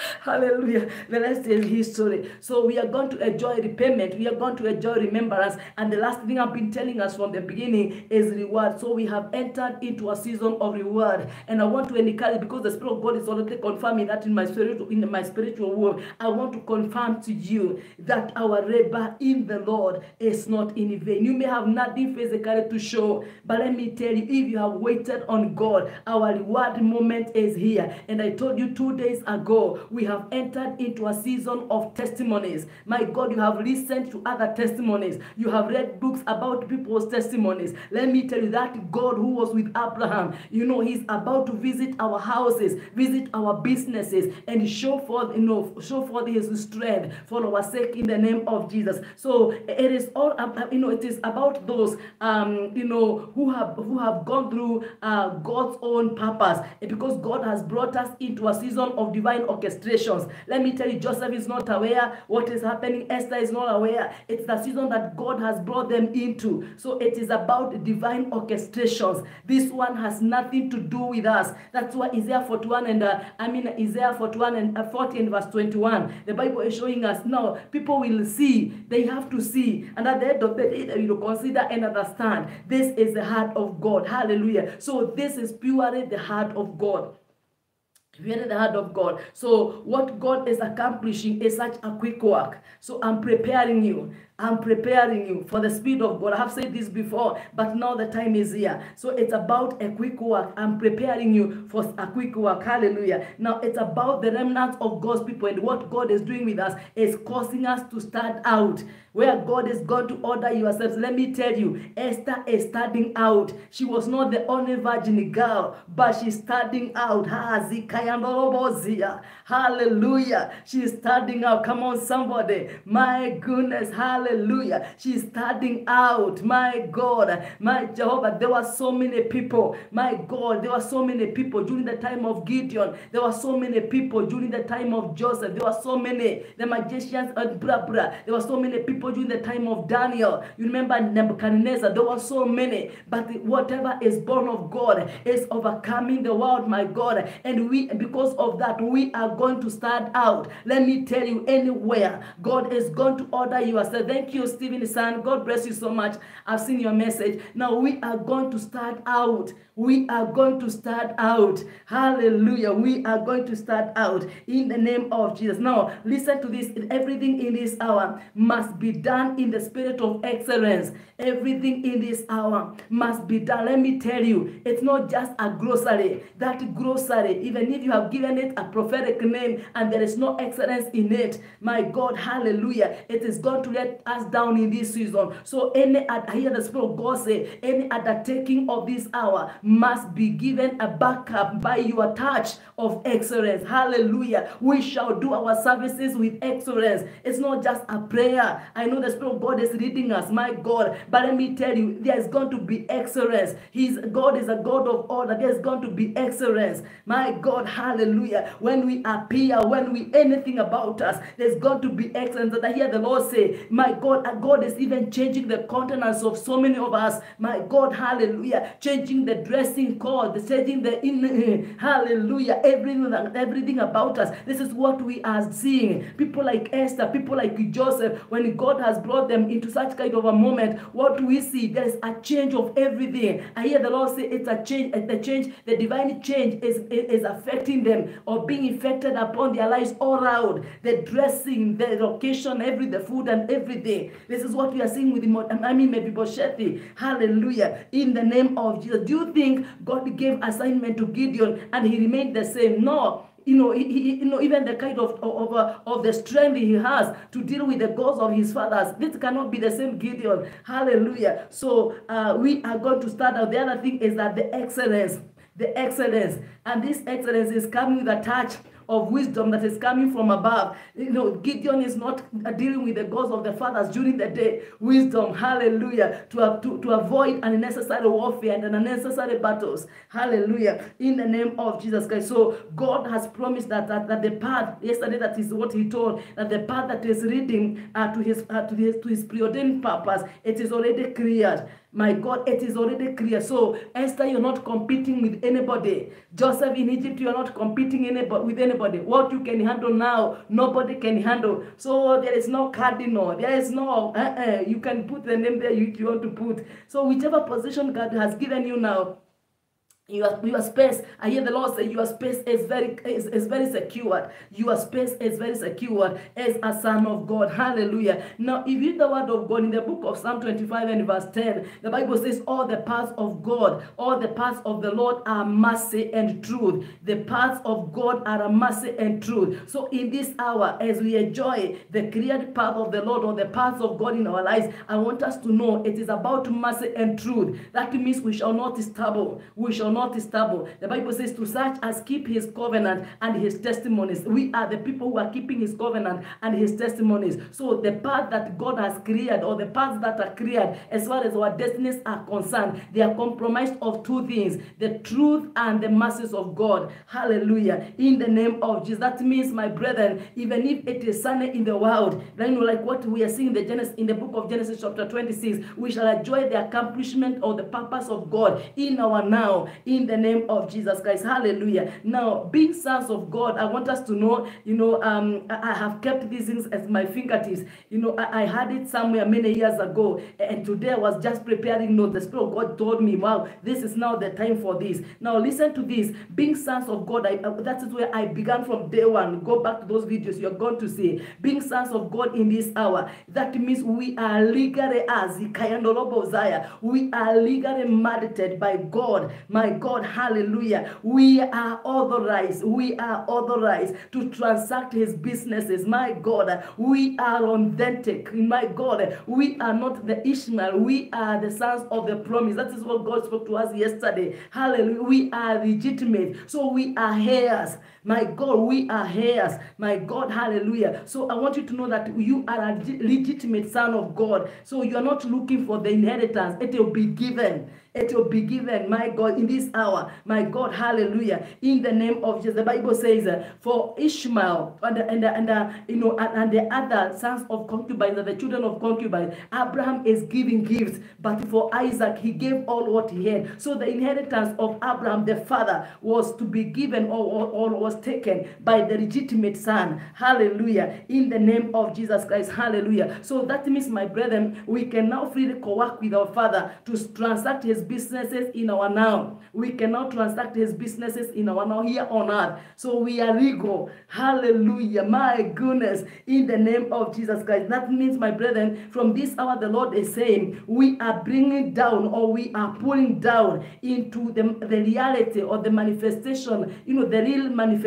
Speaker 1: Hallelujah. The rest is history. So we are going to enjoy repayment. We are going to enjoy remembrance. And the last thing I've been telling us from the beginning is reward. So we have entered into a season of reward. And I want to encourage because the Spirit of God is already confirming that in my spiritual in my spiritual world. I want to confirm to you that our labor in the Lord is not in vain. You may have nothing physically to show, but let me tell you, if you have waited on God, our reward moment is here. And I told you two days ago, we have entered into a season of testimonies. My God, you have listened to other testimonies. You have read books about people's testimonies. Let me tell you that God who was with Abraham, you know, he's about to visit our houses, visit our businesses, and show forth, you know, show forth his strength for our sake in the name of Jesus. So it is all, you know, it is about those, um, you know, who have who have gone through uh, God's own purpose, because God has brought us into a season of divine orchestrations. Let me tell you, Joseph is not aware what is happening. Esther is not aware. It's the season that God has brought them into. So it is about divine orchestrations. This one has nothing to do with us. That's why Isaiah 41 and uh, I mean Isaiah 41 and uh, 40 and verse 21. The Bible is showing us now people will see. They have to see, and at the end of the day, they will consider and understand. This is the heart of God. Hallelujah. So this is purely the heart of God really the heart of God. So what God is accomplishing is such a quick work. So I'm preparing you. I'm preparing you for the speed of God. I have said this before, but now the time is here. So it's about a quick work. I'm preparing you for a quick work. Hallelujah. Now it's about the remnants of God's people and what God is doing with us is causing us to start out where God is going to order yourselves. Let me tell you, Esther is starting out. She was not the only virgin girl, but she's starting out. Hallelujah. She's starting out. Come on, somebody. My goodness. Hallelujah. She's starting out. My God. My Jehovah. There were so many people. My God. There were so many people during the time of Gideon. There were so many people during the time of Joseph. There were so many. The magicians and blah blah. There were so many people during the time of Daniel. You remember Nebuchadnezzar. There were so many. But whatever is born of God is overcoming the world, my God. And we, because of that, we are going to start out. Let me tell you, anywhere God is going to order you. I said, Thank you, Stephen Son. God bless you so much. I've seen your message. Now we are going to start out. We are going to start out. Hallelujah. We are going to start out in the name of Jesus. Now, listen to this. Everything in this hour must be done in the spirit of excellence. Everything in this hour must be done. Let me tell you, it's not just a grocery. That grocery, even if you have given it a prophetic name and there is no excellence in it, my God, hallelujah, it is going to let us down in this season. So, any, I hear the Spirit of God say, any undertaking of this hour must be given a backup by your touch of excellence. Hallelujah. We shall do our services with excellence. It's not just a prayer. I know the Spirit of God is leading us, my God. But let me tell you, there is going to be excellence. He's God is a God of order. There's going to be excellence. My God, hallelujah. When we appear, when we anything about us, there's going to be excellence. And I hear the Lord say, My God, a God is even changing the countenance of so many of us. My God, hallelujah. Changing the dressing code, changing the in eh, hallelujah. Everything, everything about us. This is what we are seeing. People like Esther, people like Joseph, when God has brought them into such kind of a moment, what we see? There is a change of everything. I hear the Lord say it's a change, the change, the divine change is, is affecting them or being affected upon their lives all around. The dressing, the location, every the food and everything. This is what we are seeing with Mo- I mean Mephibosheth. Hallelujah. In the name of Jesus. Do you think God gave assignment to Gideon and he remained the same? No you know, he, he, you know, even the kind of of, uh, of the strength he has to deal with the gods of his fathers. This cannot be the same Gideon. Hallelujah. So uh, we are going to start out. The other thing is that the excellence, the excellence, and this excellence is coming with a touch of wisdom that is coming from above. You know, Gideon is not dealing with the gods of the fathers during the day. Wisdom, hallelujah, to, to, to avoid unnecessary warfare and unnecessary battles. Hallelujah. In the name of Jesus Christ. So God has promised that, that, that the path, yesterday that is what he told, that the path that is leading uh, to his uh, to his to his preordained purpose, it is already cleared. My God, it is already clear. So, Esther, you're not competing with anybody. Joseph in Egypt, you're not competing anybody, with anybody. What you can handle now, nobody can handle. So, there is no cardinal. There is no, uh-uh. you can put the name there you, you want to put. So, whichever position God has given you now, your, your space, I hear the Lord say, your space is very is, is very secured. Your space is very secured as a son of God. Hallelujah. Now, if you read the word of God in the book of Psalm 25 and verse 10, the Bible says, All the paths of God, all the paths of the Lord are mercy and truth. The paths of God are a mercy and truth. So, in this hour, as we enjoy the cleared path of the Lord or the paths of God in our lives, I want us to know it is about mercy and truth. That means we shall not stumble. We shall not not stable. The Bible says to such as keep his covenant and his testimonies. We are the people who are keeping his covenant and his testimonies. So the path that God has created or the paths that are created as far as our destinies are concerned, they are compromised of two things, the truth and the mercies of God. Hallelujah. In the name of Jesus. That means, my brethren, even if it is sunny in the world, then you like what we are seeing in the Genesis in the book of Genesis chapter 26, we shall enjoy the accomplishment or the purpose of God in our now, in the name of Jesus Christ. Hallelujah. Now, being sons of God, I want us to know, you know, um, I, have kept these things as my fingertips. You know, I, I had it somewhere many years ago, and today I was just preparing notes. The Spirit of God told me, wow, this is now the time for this. Now, listen to this. Being sons of God, I, uh, that is where I began from day one. Go back to those videos, you're going to see. Being sons of God in this hour, that means we are legally as we are legally mandated by God. My God, hallelujah. We are authorized. We are authorized to transact his businesses. My God, we are authentic. My God, we are not the Ishmael. We are the sons of the promise. That is what God spoke to us yesterday. Hallelujah. We are legitimate. So we are heirs. My God, we are heirs. My God, hallelujah. So I want you to know that you are a legitimate son of God. So you are not looking for the inheritance, it will be given. It will be given, my God, in this hour. My God, hallelujah. In the name of Jesus. The Bible says, uh, for Ishmael and, and, and uh, you know, and, and, the other sons of concubines, the children of concubines, Abraham is giving gifts. But for Isaac, he gave all what he had. So the inheritance of Abraham, the father, was to be given all, or, or was taken by the legitimate son. Hallelujah. In the name of Jesus Christ. Hallelujah. So that means, my brethren, we can now freely co-work with our father to transact his businesses in our now. We cannot transact his businesses in our now here on earth. So we are legal. Hallelujah. My goodness. In the name of Jesus Christ. That means, my brethren, from this hour, the Lord is saying, we are bringing down or we are pulling down into the, the reality or the manifestation, you know, the real manifestation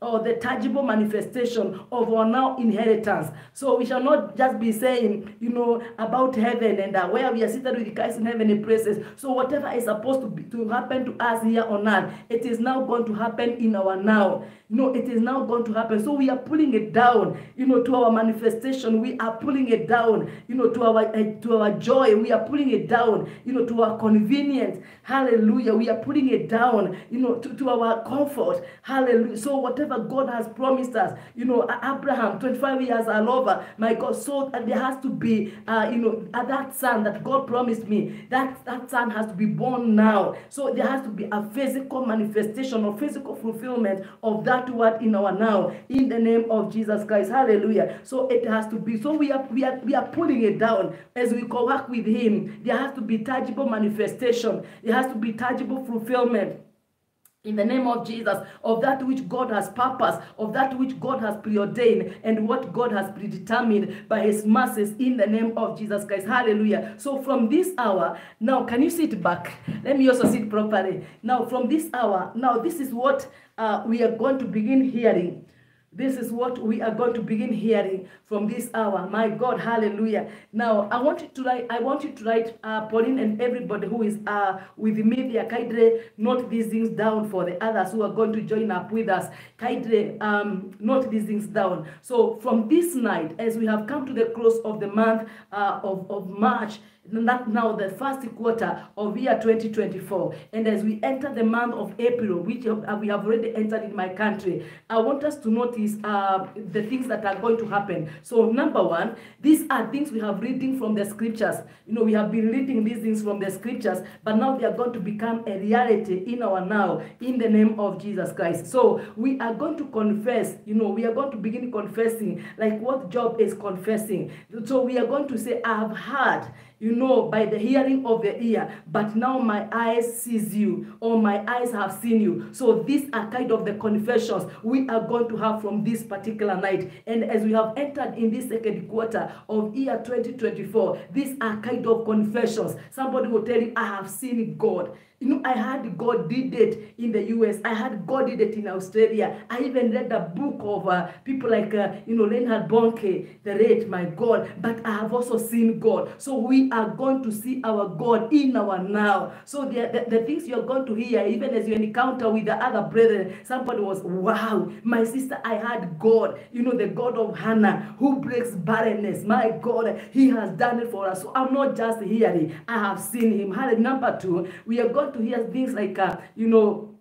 Speaker 1: or the tangible manifestation of our now inheritance. So we shall not just be saying, you know, about heaven and uh, where we are seated with Christ in heavenly places. So whatever is supposed to be, to happen to us here on earth, it is now going to happen in our now. No, it is now going to happen. So we are pulling it down, you know, to our manifestation. We are pulling it down, you know, to our uh, to our joy. We are pulling it down, you know, to our convenience. Hallelujah. We are pulling it down, you know, to, to our comfort. Hallelujah. So whatever God has promised us, you know, Abraham, 25 years are over. My God, so there has to be, uh, you know, uh, that son that God promised me. That that son has to be born now. So there has to be a physical manifestation or physical fulfillment of that word in our now. In the name of Jesus Christ. Hallelujah. So it has to be. So we are we are we are pulling it down as we co-work with Him. There has to be tangible manifestation. There has to be tangible fulfillment in the name of Jesus, of that which God has purposed, of that which God has preordained, and what God has predetermined by His mercies in the name of Jesus Christ. Hallelujah. So, from this hour, now, can you sit back? Let me also sit properly. Now, from this hour, now, this is what uh, we are going to begin hearing. This is what we are going to begin hearing from this hour. My God, hallelujah. Now, I want you to write, I want you to write, uh, Pauline and everybody who is uh, with me there, Kaidre, note these things down for the others who are going to join up with us. Kaidre, um, note these things down. So, from this night, as we have come to the close of the month uh, of, of March, that now the first quarter of year 2024 and as we enter the month of april which uh, we have already entered in my country i want us to notice uh, the things that are going to happen. So number one these are things we have reading from the scriptures. You know we have been reading these things from the scriptures but now they are going to become a reality in our now in the name of jesus christ. So we are going to confess you know we are going to begin confessing like what job is confessing. So we are going to say i have heard you know, by the hearing of the ear, but now my eyes sees you, or my eyes have seen you. So these are kind of the confessions we are going to have from this particular night. And as we have entered in this second quarter of year 2024, these are kind of confessions. Somebody will tell you, I have seen God. You know, I had God did it in the US. I had God did it in Australia. I even read a book of uh, people like, uh, you know, Leonard Bonnke, the rate, my God. But I have also seen God. So we are going to see our God in our now. So the, the, the things you're going to hear, even as you encounter with the other brethren, somebody was, wow, my sister, I had God. You know, the God of Hannah who breaks barrenness. My God, he has done it for us. So I'm not just hearing, I have seen him. Number two, we are going to hear things like, uh, you know,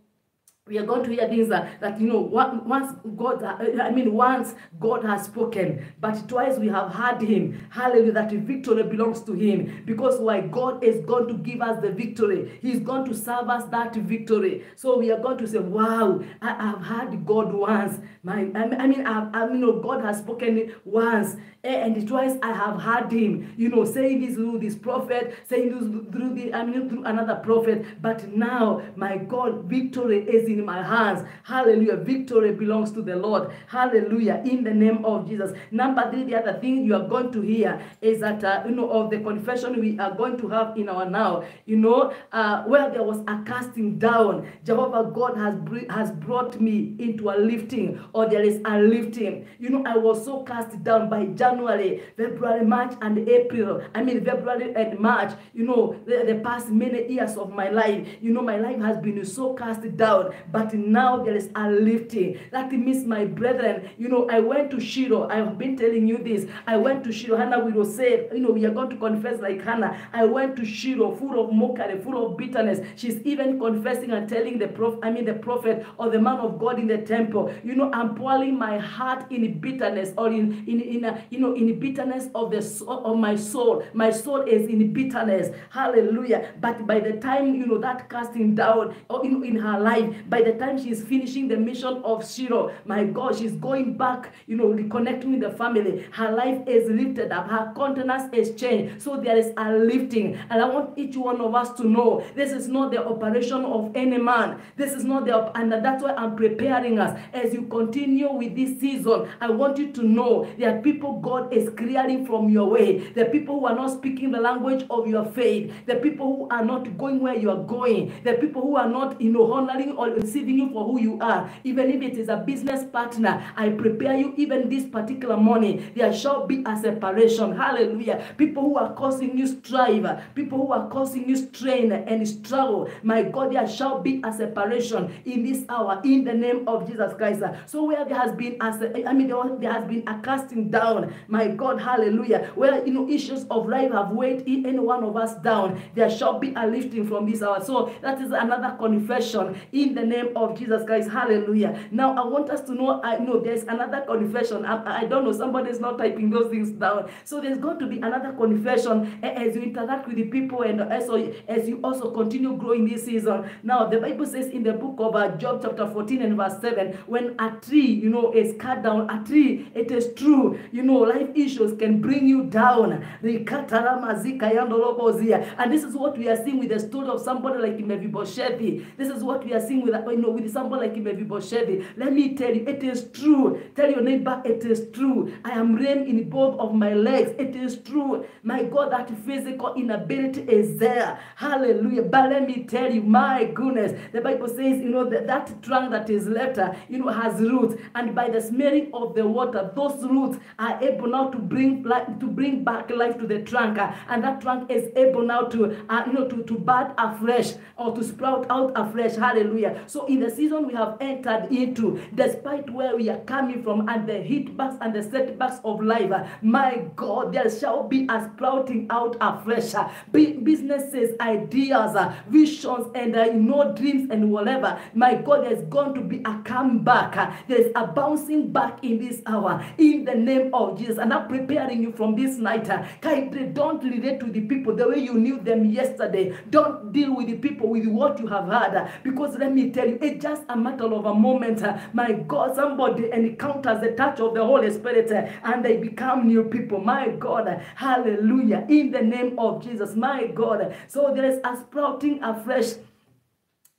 Speaker 1: we are going to hear things that, that you know once god i mean once god has spoken but twice we have heard him. Hallelujah that victory belongs to him. Because why? God is going to give us the victory. He's going to serve us that victory. So we are going to say wow i have heard god once. My i mean i, I mean god has spoken once and twice i have heard him you know saying this through this prophet saying this through the i mean through another prophet but now my god victory is in my hands. Hallelujah. Victory belongs to the Lord. Hallelujah. In the name of Jesus. Number three, the other thing you are going to hear is that, uh, you know, of the confession we are going to have in our now, you know, uh, where there was a casting down, Jehovah God has, has brought me into a lifting, or there is a lifting. You know, I was so cast down by January, February, March, and April. I mean, February and March, you know, the, the past many years of my life, you know, my life has been so cast down but now there is a lifting. That means, my brethren, you know, I went to Shiloh. I have been telling you this. I went to Shiloh. Hannah will say, you know, we are going to confess like Hannah. I went to Shiloh, full of mockery, full of bitterness. She's even confessing and telling the prophet, I mean the prophet or the man of God in the temple, you know, I'm pouring my heart in bitterness or in in, in a, you know in bitterness of the soul, of my soul. My soul is in bitterness. Hallelujah. But by the time you know that casting down in, in her life, by the time she's finishing the mission of Shiloh, my God, she's going back, you know, reconnecting with the family. Her life is lifted up. Her countenance is changed. So there is a lifting. And I want each one of us to know this is not the operation of any man. This is not the, and that's why I'm preparing us as you continue with this season. I want you to know there are people God is clearing from your way. The people who are not speaking the language of your faith. The people who are not going where you are going. The people who are not, you know, honoring or receiving you for who you are. Even if it is a business partner, I prepare you even this particular morning. There shall be a separation. Hallelujah. People who are causing you strife, people who are causing you strain and struggle. My God, there shall be a separation in this hour in the name of Jesus Christ. So where there has been, as I mean, there has been a casting down. My God, hallelujah. Where you know issues of life have weighed any one of us down, there shall be a lifting from this hour. So that is another confession in the name of Jesus Christ. Hallelujah. Now I want us to know, I know there's another confession. I, I don't know, somebody is not typing those things down. So there's going to be another confession as you interact with the people and also as you also continue growing this season. Now the Bible says in the book of uh, Job chapter 14 and verse 7, when a tree, you know, is cut down, a tree, it is true, you know, life issues can bring you down. And this is what we are seeing with the story of somebody like Mephibosheth. This is what we are seeing with you know, with somebody like Mephibosheth. Let me tell you, it is true. Tell your neighbor, it is true. I am lame in both of my legs. It is true. My God, that physical inability is there. Hallelujah. But let me tell you, my goodness, the Bible says, you know, that, that trunk that is left, uh, you know, has roots. And by the smearing of the water, those roots are able now to bring to bring back life to the trunk. uh, and that trunk is able now to, uh, you know, to, to bud afresh or to sprout out afresh. Hallelujah. So in the season we have entered into, despite where we are coming from and the hitbacks and the setbacks of life, uh, my God, there shall be a sprouting out afresh. uh, bu- businesses, ideas, visions, and uh, you know, dreams and whatever. My God, there's going to be a comeback. There's a bouncing back in this hour in the name of Jesus. And I'm preparing you from this night. Don't relate to the people the way you knew them yesterday. Don't deal with the people with what you have heard. uh, Because let me tell you, it's just a matter of a moment. My God, somebody encounters the touch of the Holy Spirit and they become new people. My God, hallelujah. In the name of Jesus, my God. So there is a sprouting afresh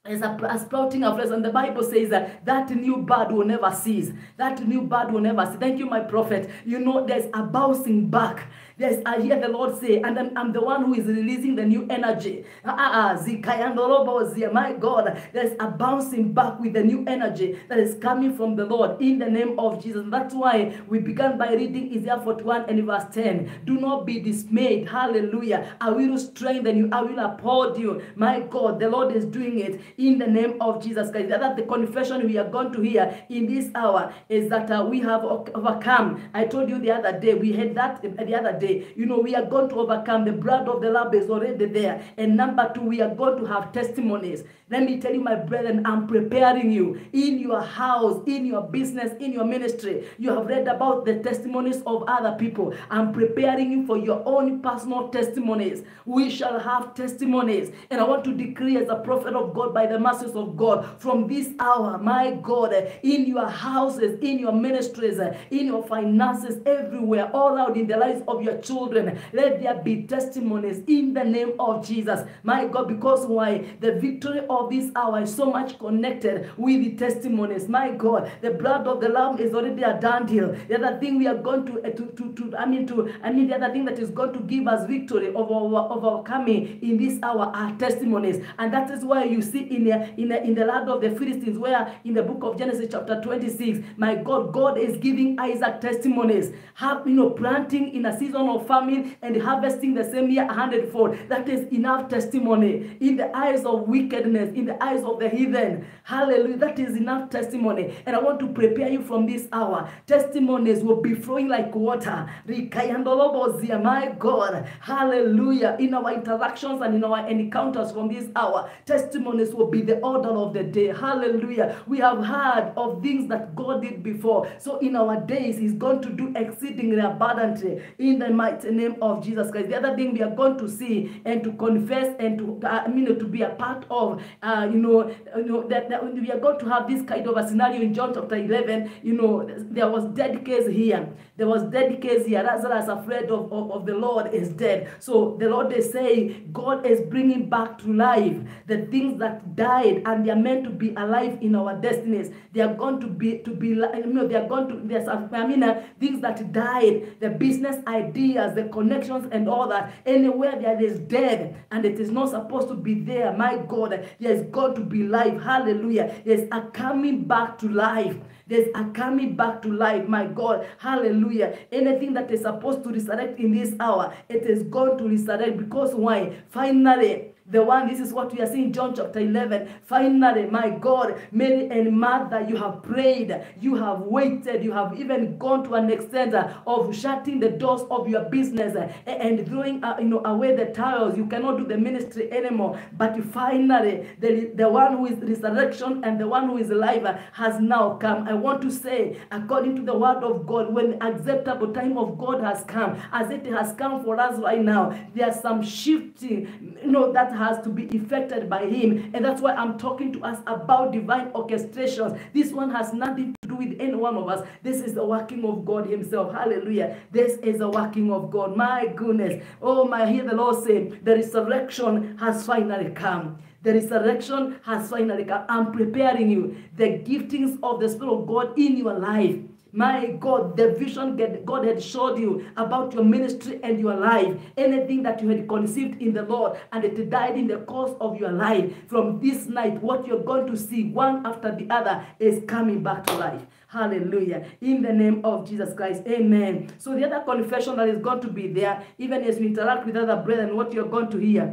Speaker 1: is a, a sprouting afresh, and the Bible says that that new bud will never cease. That new bud will never cease. Thank you, my prophet. You know, there's a bouncing back. There's I hear the Lord say, and I'm, I'm the one who is releasing the new energy. Ah, ah. My God, there's a bouncing back with the new energy that is coming from the Lord in the name of Jesus. That's why we began by reading Isaiah 41 and verse 10. Do not be dismayed. Hallelujah. I will strengthen you. I will uphold you. My God, the Lord is doing it in the name of Jesus Christ. That the confession we are going to hear in this hour is that uh, we have overcome. I told you the other day, we had that the other day. You know, we are going to overcome. The blood of the Lamb is already there. And number two, we are going to have testimonies. Let me tell you, my brethren, I'm preparing you in your house, in your business, in your ministry. You have read about the testimonies of other people. I'm preparing you for your own personal testimonies. We shall have testimonies. And I want to decree as a prophet of God by the mercies of God from this hour, my God, in your houses, in your ministries, in your finances, everywhere, all out in the lives of your children. Let there be testimonies in the name of Jesus. My God, because why? The victory of this hour is so much connected with the testimonies. My God, the blood of the Lamb is already a done deal. The other thing we are going to, uh, to, to, to I mean, to, I mean, the other thing that is going to give us victory of our coming in this hour are testimonies. And that is why you see in the, in the, in the land of the Philistines, where in the book of Genesis, chapter 26, my God, God is giving Isaac testimonies. Have, you know, planting in a season of famine and harvesting the same year a hundredfold. That is enough testimony in the eyes of wickedness, in the eyes of the heathen. Hallelujah. That is enough testimony. And I want to prepare you from this hour. Testimonies will be flowing like water. My God. Hallelujah. In our interactions and in our encounters from this hour, testimonies will be the order of the day. Hallelujah. We have heard of things that God did before. So in our days, He's going to do exceedingly abundantly in the mighty name of Jesus Christ. The other thing we are going to see and to confess and to uh, I mean to be a part of, uh, you know, you know that, that we are going to have this kind of a scenario in John chapter 11. You know, there was dead case here. There was dead case here. Lazarus afraid of, of, of the Lord is dead. So the Lord is saying God is bringing back to life the things that died and they are meant to be alive in our destinies. They are going to be to be you know they are going to there's I mean uh, things that died, the business ideas, the connections and all that. Anywhere there is dead and it is not supposed to be there, my God, there's going to be life. Hallelujah. There's a coming back to life. There's a coming back to life, my God. Hallelujah. Anything that is supposed to resurrect in this hour, it is going to resurrect because why? Finally, the one, this is what we are seeing, John chapter 11. Finally, my God, Mary and Martha, you have prayed, you have waited, you have even gone to an extent uh, of shutting the doors of your business uh, and throwing uh, you know, away the towels. You cannot do the ministry anymore. But finally, the, the one who is resurrection and the one who is alive has now come. I want to say, according to the word of God, when acceptable time of God has come, as it has come for us right now, there's some shifting, you know, that has to be effected by Him. And that's why I'm talking to us about divine orchestrations. This one has nothing to do with any one of us. This is the working of God Himself. Hallelujah. This is the working of God. My goodness. Oh, my, hear the Lord say, the resurrection has finally come. The resurrection has finally come. I'm preparing you. The giftings of the Spirit of God in your life. My God, the vision God had showed you about your ministry and your life, anything that you had conceived in the Lord and it died in the course of your life, from this night, what you're going to see one after the other is coming back to life. Hallelujah. In the name of Jesus Christ. Amen. So the other confession that is going to be there, even as we interact with other brethren, what you're going to hear.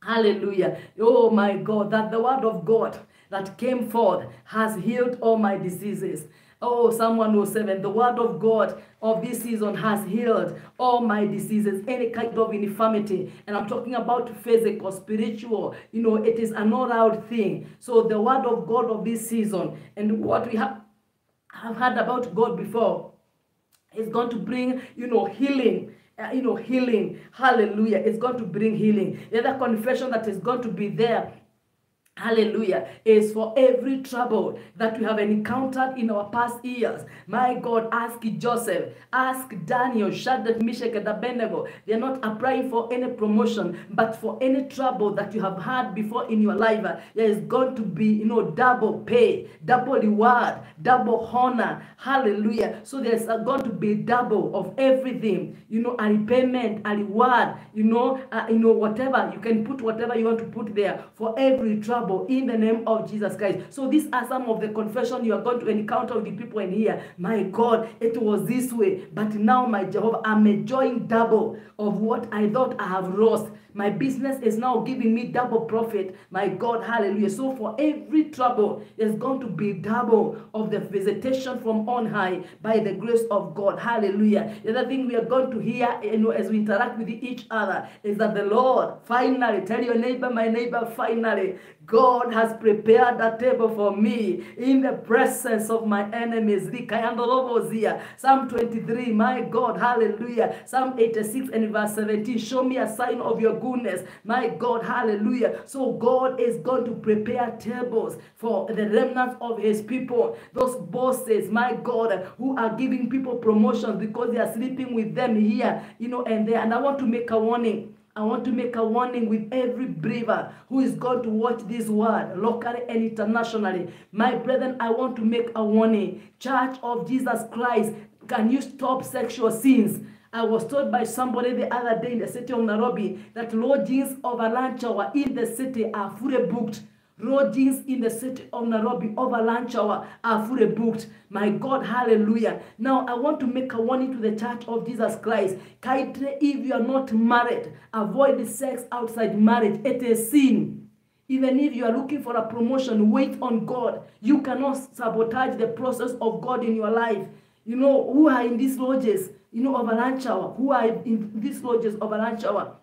Speaker 1: Hallelujah. Oh my God, that the word of God that came forth has healed all my diseases. Oh, Psalm 107, the word of God of this season has healed all my diseases, any kind of infirmity. And I'm talking about physical, spiritual, you know, it is an all out thing. So the word of God of this season and what we have, have heard about God before is going to bring, you know, healing uh, you know, healing. Hallelujah. It's going to bring healing. The other confession that is going to be there Hallelujah. Is for every trouble that we have encountered in our past years. My God, ask Joseph, ask Daniel, Shadrach, Meshach, and Abednego. They're not applying for any promotion, but for any trouble that you have had before in your life. There is going to be, you know, double pay, double reward, double honor. Hallelujah. So there's going to be double of everything. You know, a repayment, a reward. You know, uh, you know whatever you can put whatever you want to put there for every trouble in the name of Jesus Christ. So these are some of the confession you are going to encounter with the people in here. My God, it was this way, but now my Jehovah, I'm enjoying double of what I thought I have lost. My business is now giving me double profit. My God, hallelujah. So for every trouble, there's going to be double of the visitation from on high by the grace of God. Hallelujah. The other thing we are going to hear you know, as we interact with each other is that the Lord finally, tell your neighbor, my neighbor, finally, God has prepared a table for me in the presence of my enemies. Psalm 23, my God, hallelujah. Psalm 86 and verse 17, show me a sign of your goodness. My God, hallelujah. So God is going to prepare tables for the remnants of his people. Those bosses, my God, who are giving people promotions because they are sleeping with them here, you know, and there. And I want to make a warning. I want to make a warning with every believer who is going to watch this word locally and internationally. My brethren, I want to make a warning. Church of Jesus Christ, can you stop sexual sins? I was told by somebody the other day in the city of Nairobi that lodgings over lunch hour in the city are fully booked. Lodgings in the city of Nairobi over lunch hour are fully booked. My God, hallelujah. Now, I want to make a warning to the church of Jesus Christ. If you are not married, avoid sex outside marriage. It is sin. Even if you are looking for a promotion, wait on God. You cannot sabotage the process of God in your life. You know, who are in these lodges, you know, over lunch hour, who are in these lodges over lunch hour?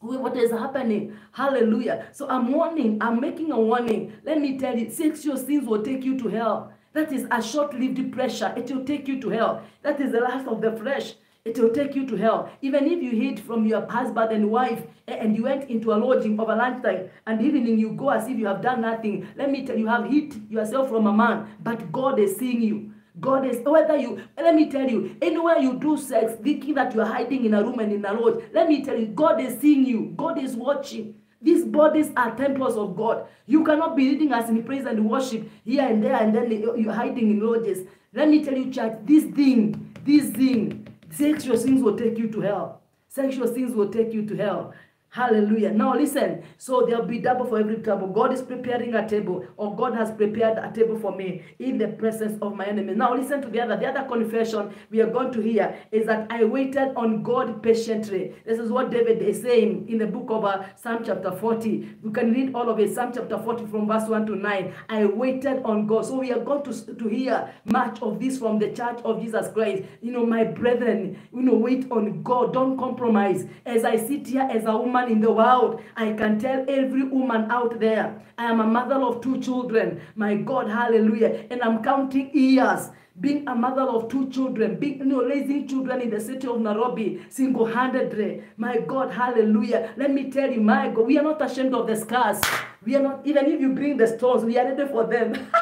Speaker 1: What is happening? Hallelujah. So i'm warning i'm making a warning. Let me tell you sexual sins will take you to hell that is a short-lived pressure. It will take you to hell. That is the last of the flesh. It will take you to hell. Even if you hid from your husband and wife and you went into a lodging over lunchtime and evening you go as if you have done nothing let me tell you, you have hid yourself from a man but god is seeing you God is, whether you, let me tell you, anywhere you do sex, thinking that you are hiding in a room and in a lodge, let me tell you, God is seeing you. God is watching. These bodies are temples of God. You cannot be leading us in praise and worship here and there and then you're hiding in lodges. Let me tell you, church, this thing, this thing, sexual sins will take you to hell. Sexual sins will take you to hell. Hallelujah. Now listen. So there'll be double for every trouble. God is preparing a table, or God has prepared a table for me in the presence of my enemy. Now listen to the other. The other confession we are going to hear is that I waited on God patiently. This is what David is saying in the book of uh, Psalm chapter 40. You can read all of it. Psalm chapter 40 from verse 1 to 9. I waited on God. So we are going to, to hear much of this from the church of Jesus Christ. You know, my brethren, you know, wait on God. Don't compromise. As I sit here as a woman woman in the world. I can tell every woman out there, I am a mother of two children. My God, hallelujah. And I'm counting years being a mother of two children, being you know, raising children in the city of Nairobi, single-handedly. My God, hallelujah. Let me tell you, my God, we are not ashamed of the scars. We are not, even if you bring the stones, we are ready for them.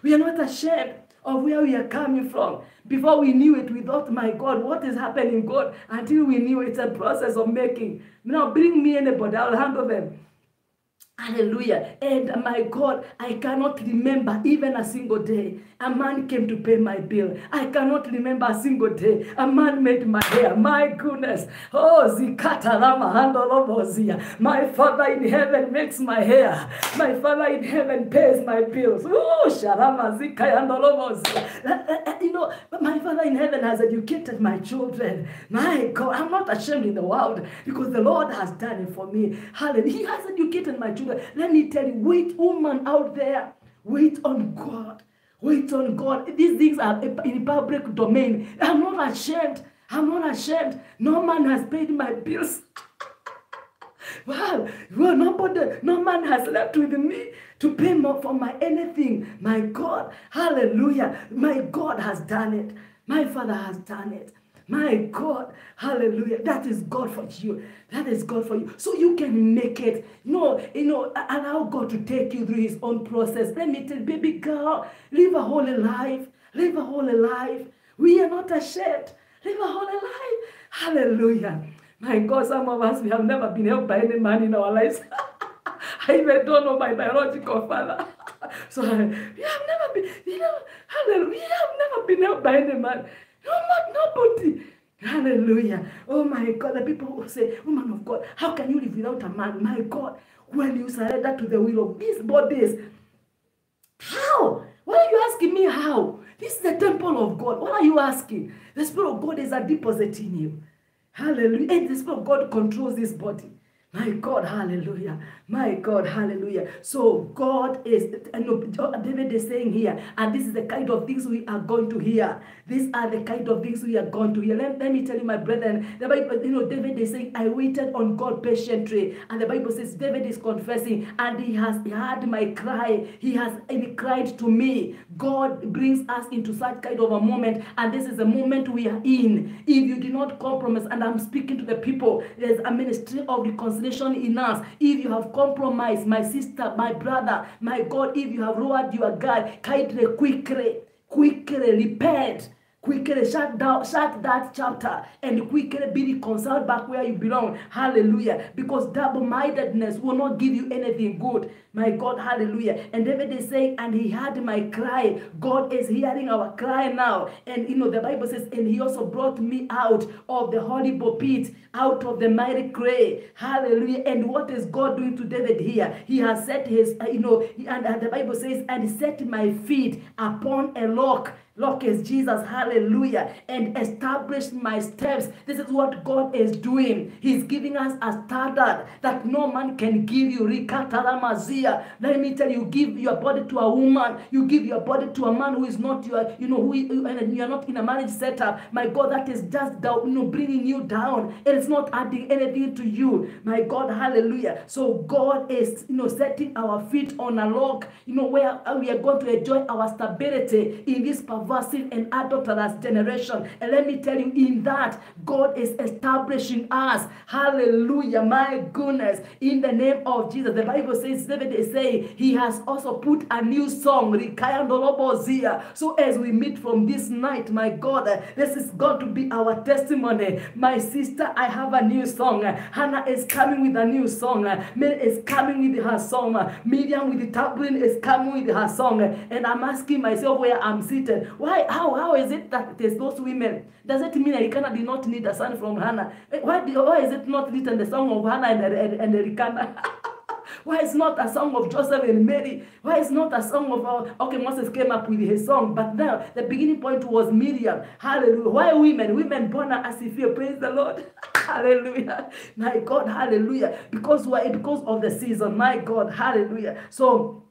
Speaker 1: We are not ashamed of where we are coming from. Before we knew it, we thought, my God, what is happening, God? Until we knew it's a process of making. Now bring me anybody, I'll handle them. Hallelujah. And my God, I cannot remember even a single day a man came to pay my bill. I cannot remember a single day a man made my hair. My goodness. Oh, zikata lama handolobozia. My father in heaven makes my hair. My father in heaven pays my bills. Oh, sharama zika uh, uh, uh, You know, my father in heaven has educated my children. My God, I'm not ashamed in the world because the Lord has done it for me. Hallelujah. He has educated my children. Let me tell you, wait, woman out there, wait on God. Wait on God. These things are in public domain. I'm not ashamed. I'm not ashamed. No man has paid my bills. well, well, nobody, no man has left with me to pay more for my anything. My God, hallelujah. My God has done it. My Father has done it. My God, hallelujah. That is God for you. That is God for you. So you can make it. No, you know, allow God to take you through his own process. Let me tell baby girl, live a holy life. Live a holy life. We are not ashamed. Live a holy life. Hallelujah. My God, some of us, we have never been helped by any man in our lives. I even don't know my biological father. so we have never been, you know, hallelujah, we have never been helped by any man. No, nobody. Hallelujah. Oh my God. The people will say, Woman of God, how can you live without a man? My God, when you surrender to the will of these bodies, how? Why are you asking me how? This is the temple of God. What are you asking? The Spirit of God is a deposit in you. Hallelujah. And the Spirit of God controls this body. My God, hallelujah. My God, hallelujah. So God is, and David is saying here, and this is the kind of things we are going to hear. These are the kind of things we are going to hear. Let, let me tell you, my brethren, the Bible, you know, David is saying, I waited on God patiently. And the Bible says, David is confessing, and he has heard my cry. He has he cried to me. God brings us into such kind of a moment, and this is the moment we are in. If you do not compromise, and I'm speaking to the people, there's a ministry of reconciliation in us. If you have compromised, my sister, my brother, my God, if you have lowered your guard, kindly, quickly, quickly repent quickly shut down shut that chapter and quickly be reconciled back where you belong. Hallelujah. Because double-mindedness will not give you anything good. My god hallelujah. And david is saying and he heard my cry. God is hearing our cry now. And you know the bible says and he also brought me out of the horrible pit out of the mighty clay. Hallelujah. And what is god doing to david here? He has set his uh, you know and, and the bible says and set my feet upon a rock Look, is Jesus, hallelujah, and establish my steps. This is what God is doing. He's giving us a standard that no man can give you. Let me tell you, give your body to a woman, you give your body to a man who is not your, you know, who and you are not in a marriage setup. My God, that is just down, you know, bringing you down. It is not adding anything to you. My God, hallelujah. So God is, you know, setting our feet on a rock, you know, where we are going to enjoy our stability in this perverse and adulterous generation. And let me tell you, in that, God is establishing us. Hallelujah. My goodness. In the name of Jesus. The Bible says, David is saying, He has also put a new song. So as we meet from this night, my God, this is going to be our testimony. My sister, I have a new song. Hannah is coming with a new song. Mary is coming with her song. Miriam with the tablet is coming with her song. And I'm asking myself where I'm seated. Why? How? How is it that there's those women? Does it mean Elkanah did not need a son from Hannah? Eh, why, why is it not written the song of Hannah and, and, and? Why is not a song of Joseph and Mary? Why is not a song of, uh, okay, Moses came up with his song, but now the beginning point was Miriam. Hallelujah. Why women? Women born as if you praise the Lord. hallelujah. My God, hallelujah. Because why? Because of the season. My God, hallelujah. So,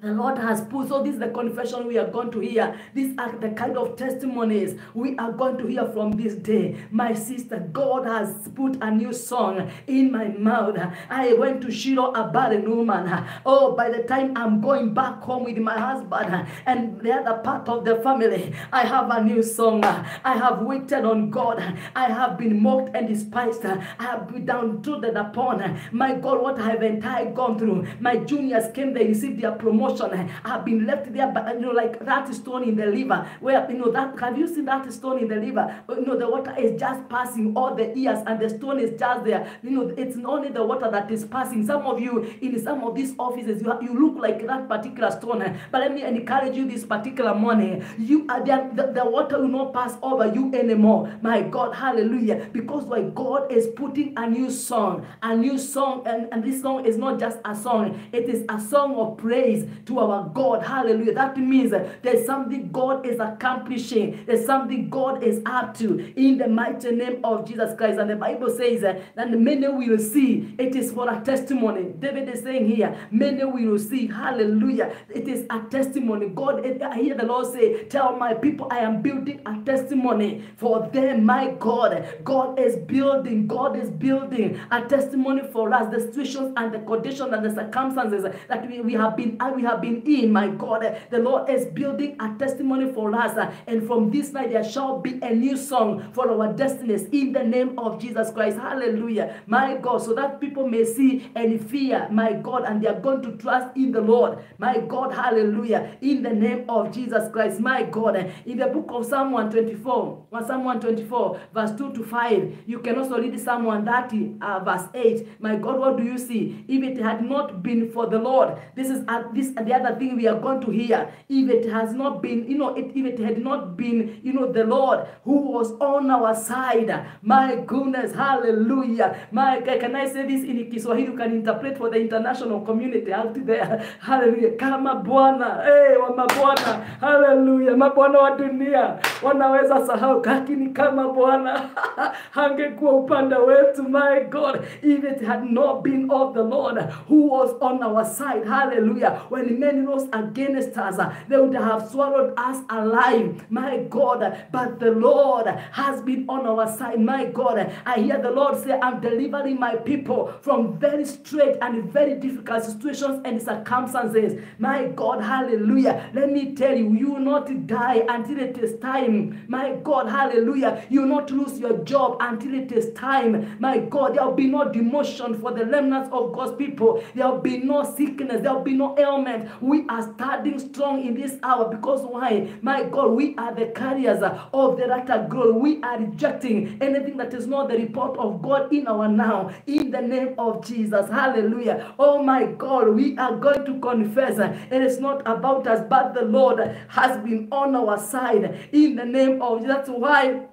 Speaker 1: the Lord has put, so this is the confession we are going to hear. These are the kind of testimonies we are going to hear from this day. My sister, God has put a new song in my mouth. I went to Shiloh, a barren woman. Oh, by the time I'm going back home with my husband and the other part of the family, I have a new song. I have waited on God. I have been mocked and despised. I have been downtrodden upon. My God, what I have entire gone through. My juniors came, they received their promotion demotion have eh, been left there, but you know, like that stone in the liver, where you know that have you seen that stone in the liver? You know, the water is just passing all the years, and the stone is just there. You know, it's only the water that is passing. Some of you in some of these offices, you, you look like that particular stone. Eh. But let me encourage you this particular morning. You are there, the, the water will not pass over you anymore. My God, hallelujah. Because why God is putting a new song, a new song, and, and this song is not just a song, it is a song of praise to our God. Hallelujah. That means there's something God is accomplishing, there's something God is up to in the mighty name of Jesus Christ. And the Bible says that many will see it is for a testimony. David is saying here, many will see. Hallelujah. It is a testimony. God, I hear the Lord say, Tell my people I am building a testimony for them. My God, God is building, God is building a testimony for us. The situations and the conditions and the circumstances that we, we have been we have been in, my God, the Lord is building a testimony for us. And from this night there shall be a new song for our destinies in the name of Jesus Christ. Hallelujah. My God, so that people may see and fear, my God, and they are going to trust in the Lord. My God, hallelujah. In the name of Jesus Christ, my God. In the book of Psalm 124, Psalm 124, verse 2 to 5, you can also read Psalm 130, uh, verse 8. My God, what do you see? If it had not been for the Lord, this is uh, this the other thing we are going to hear. If it has not been, you know, it, if it had not been, you know, the Lord who was on our side, my goodness, hallelujah. My can I say this in Kiswahili? You can interpret for the international community out there. Hallelujah. Kama Bwana, hey, wa mabwana, hallelujah. Mabwana wa dunia wanaweza sahau, lakini kama Bwana hangekuwa upande wetu, my God, if it had not been of the Lord who was on our side, hallelujah. When men rose against us, they would have swallowed us alive, my God. But the Lord has been on our side, my God. I hear the Lord say, I'm delivering my people from very straight and very difficult situations and circumstances. My God, hallelujah. Let me tell you, you will not die until it is time. My God, hallelujah. You will not lose your job until it is time. My God, there will be no demotion for the remnants of God's people. There will be no sickness. There will be no ailment. We are standing strong in this hour because why? My God, we are the carriers of the latter glory. We are rejecting anything that is not the report of God in our now. In the name of Jesus. Hallelujah. Oh my God, we are going to confess it is not about us, but the Lord has been on our side. In the name of that's why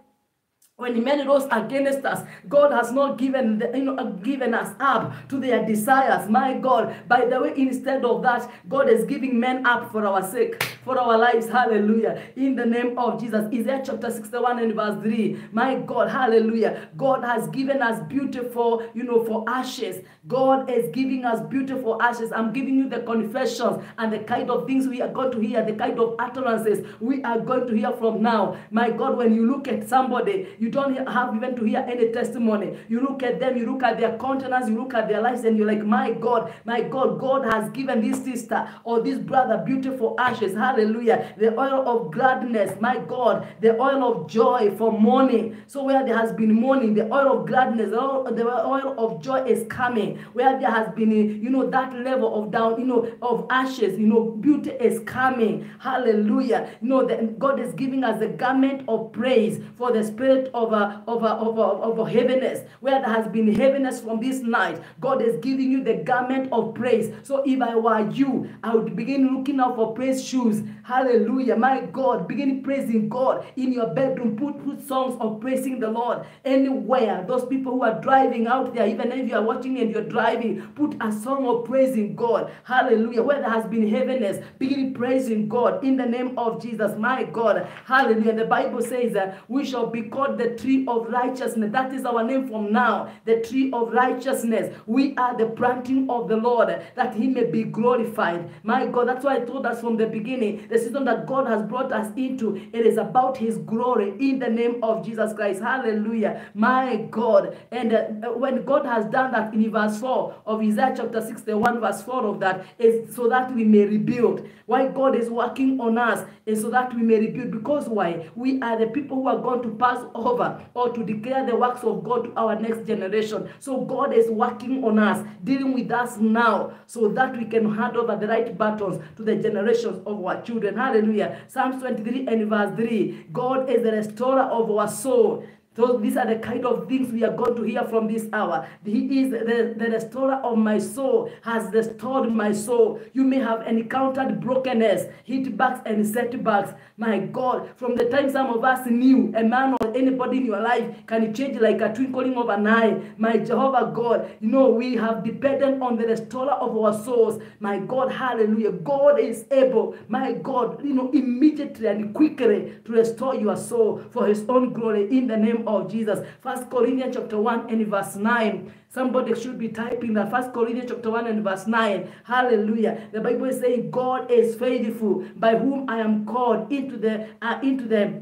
Speaker 1: when men rose against us, God has not given the, you know, given us up to their desires. My God, by the way, instead of that, God is giving men up for our sake, for our lives. Hallelujah. In the name of Jesus. Isaiah chapter 61 and verse 3. My God, hallelujah. God has given us beautiful, you know, for ashes. God is giving us beautiful ashes. I'm giving you the confessions and the kind of things we are going to hear, the kind of utterances we are going to hear from now. My God, when you look at somebody, you don't have even to hear any testimony. You look at them, you look at their countenance, you look at their lives, and you're like, my God, my God, God has given this sister or this brother beautiful ashes. Hallelujah. The oil of gladness, my God, the oil of joy for mourning. So where there has been mourning, the oil of gladness, the oil, the of joy is coming. Where there has been, you know, that level of down, you know, of ashes, you know, beauty is coming. Hallelujah. You know, that God is giving us a garment of praise for the spirit of a, of of heaviness. Where there has been heaviness from this night, God is giving you the garment of praise. So if I were you, I would begin looking out for praise shoes. Hallelujah. My God, begin praising God in your bedroom. Put, put songs of praising the Lord anywhere. Those people who are driving out there, even if you are watching and you're driving, put a song of praising God. Hallelujah. Where there has been heaviness, begin praising God in the name of Jesus. My God. Hallelujah. The Bible says that we shall be called the tree of righteousness. That is our name from now. The tree of righteousness. We are the planting of the Lord that he may be glorified. My God. That's why I told us from the beginning the season that God has brought us into, it is about his glory in the name of Jesus Christ. Hallelujah. My God. And uh, when God has done that in verse 4 of Isaiah chapter 61, verse 4 of that, is so that we may rebuild. Why God is working on us is so that we may rebuild. Because why? We are the people who are going to pass off over or to declare the works of God to our next generation. So God is working on us, dealing with us now, so that we can hand over the right battles to the generations of our children. Hallelujah. Psalms 23 and verse 3 God is the restorer of our soul. So these are the kind of things we are going to hear from this hour. He is the, the restorer of my soul, has restored my soul. You may have encountered brokenness, hitbacks, and setbacks. My God, from the time some of us knew a man or anybody in your life can change like a twinkling of an eye. My Jehovah God, you know, we have depended on the restorer of our souls. My God, hallelujah. God is able, my God, you know, immediately and quickly to restore your soul for his own glory in the name of Jesus. First Corinthians chapter 1 and verse 9. Somebody should be typing that. First Corinthians chapter 1 and verse 9. Hallelujah. The Bible is saying, God is faithful, by whom I am called into the uh, into the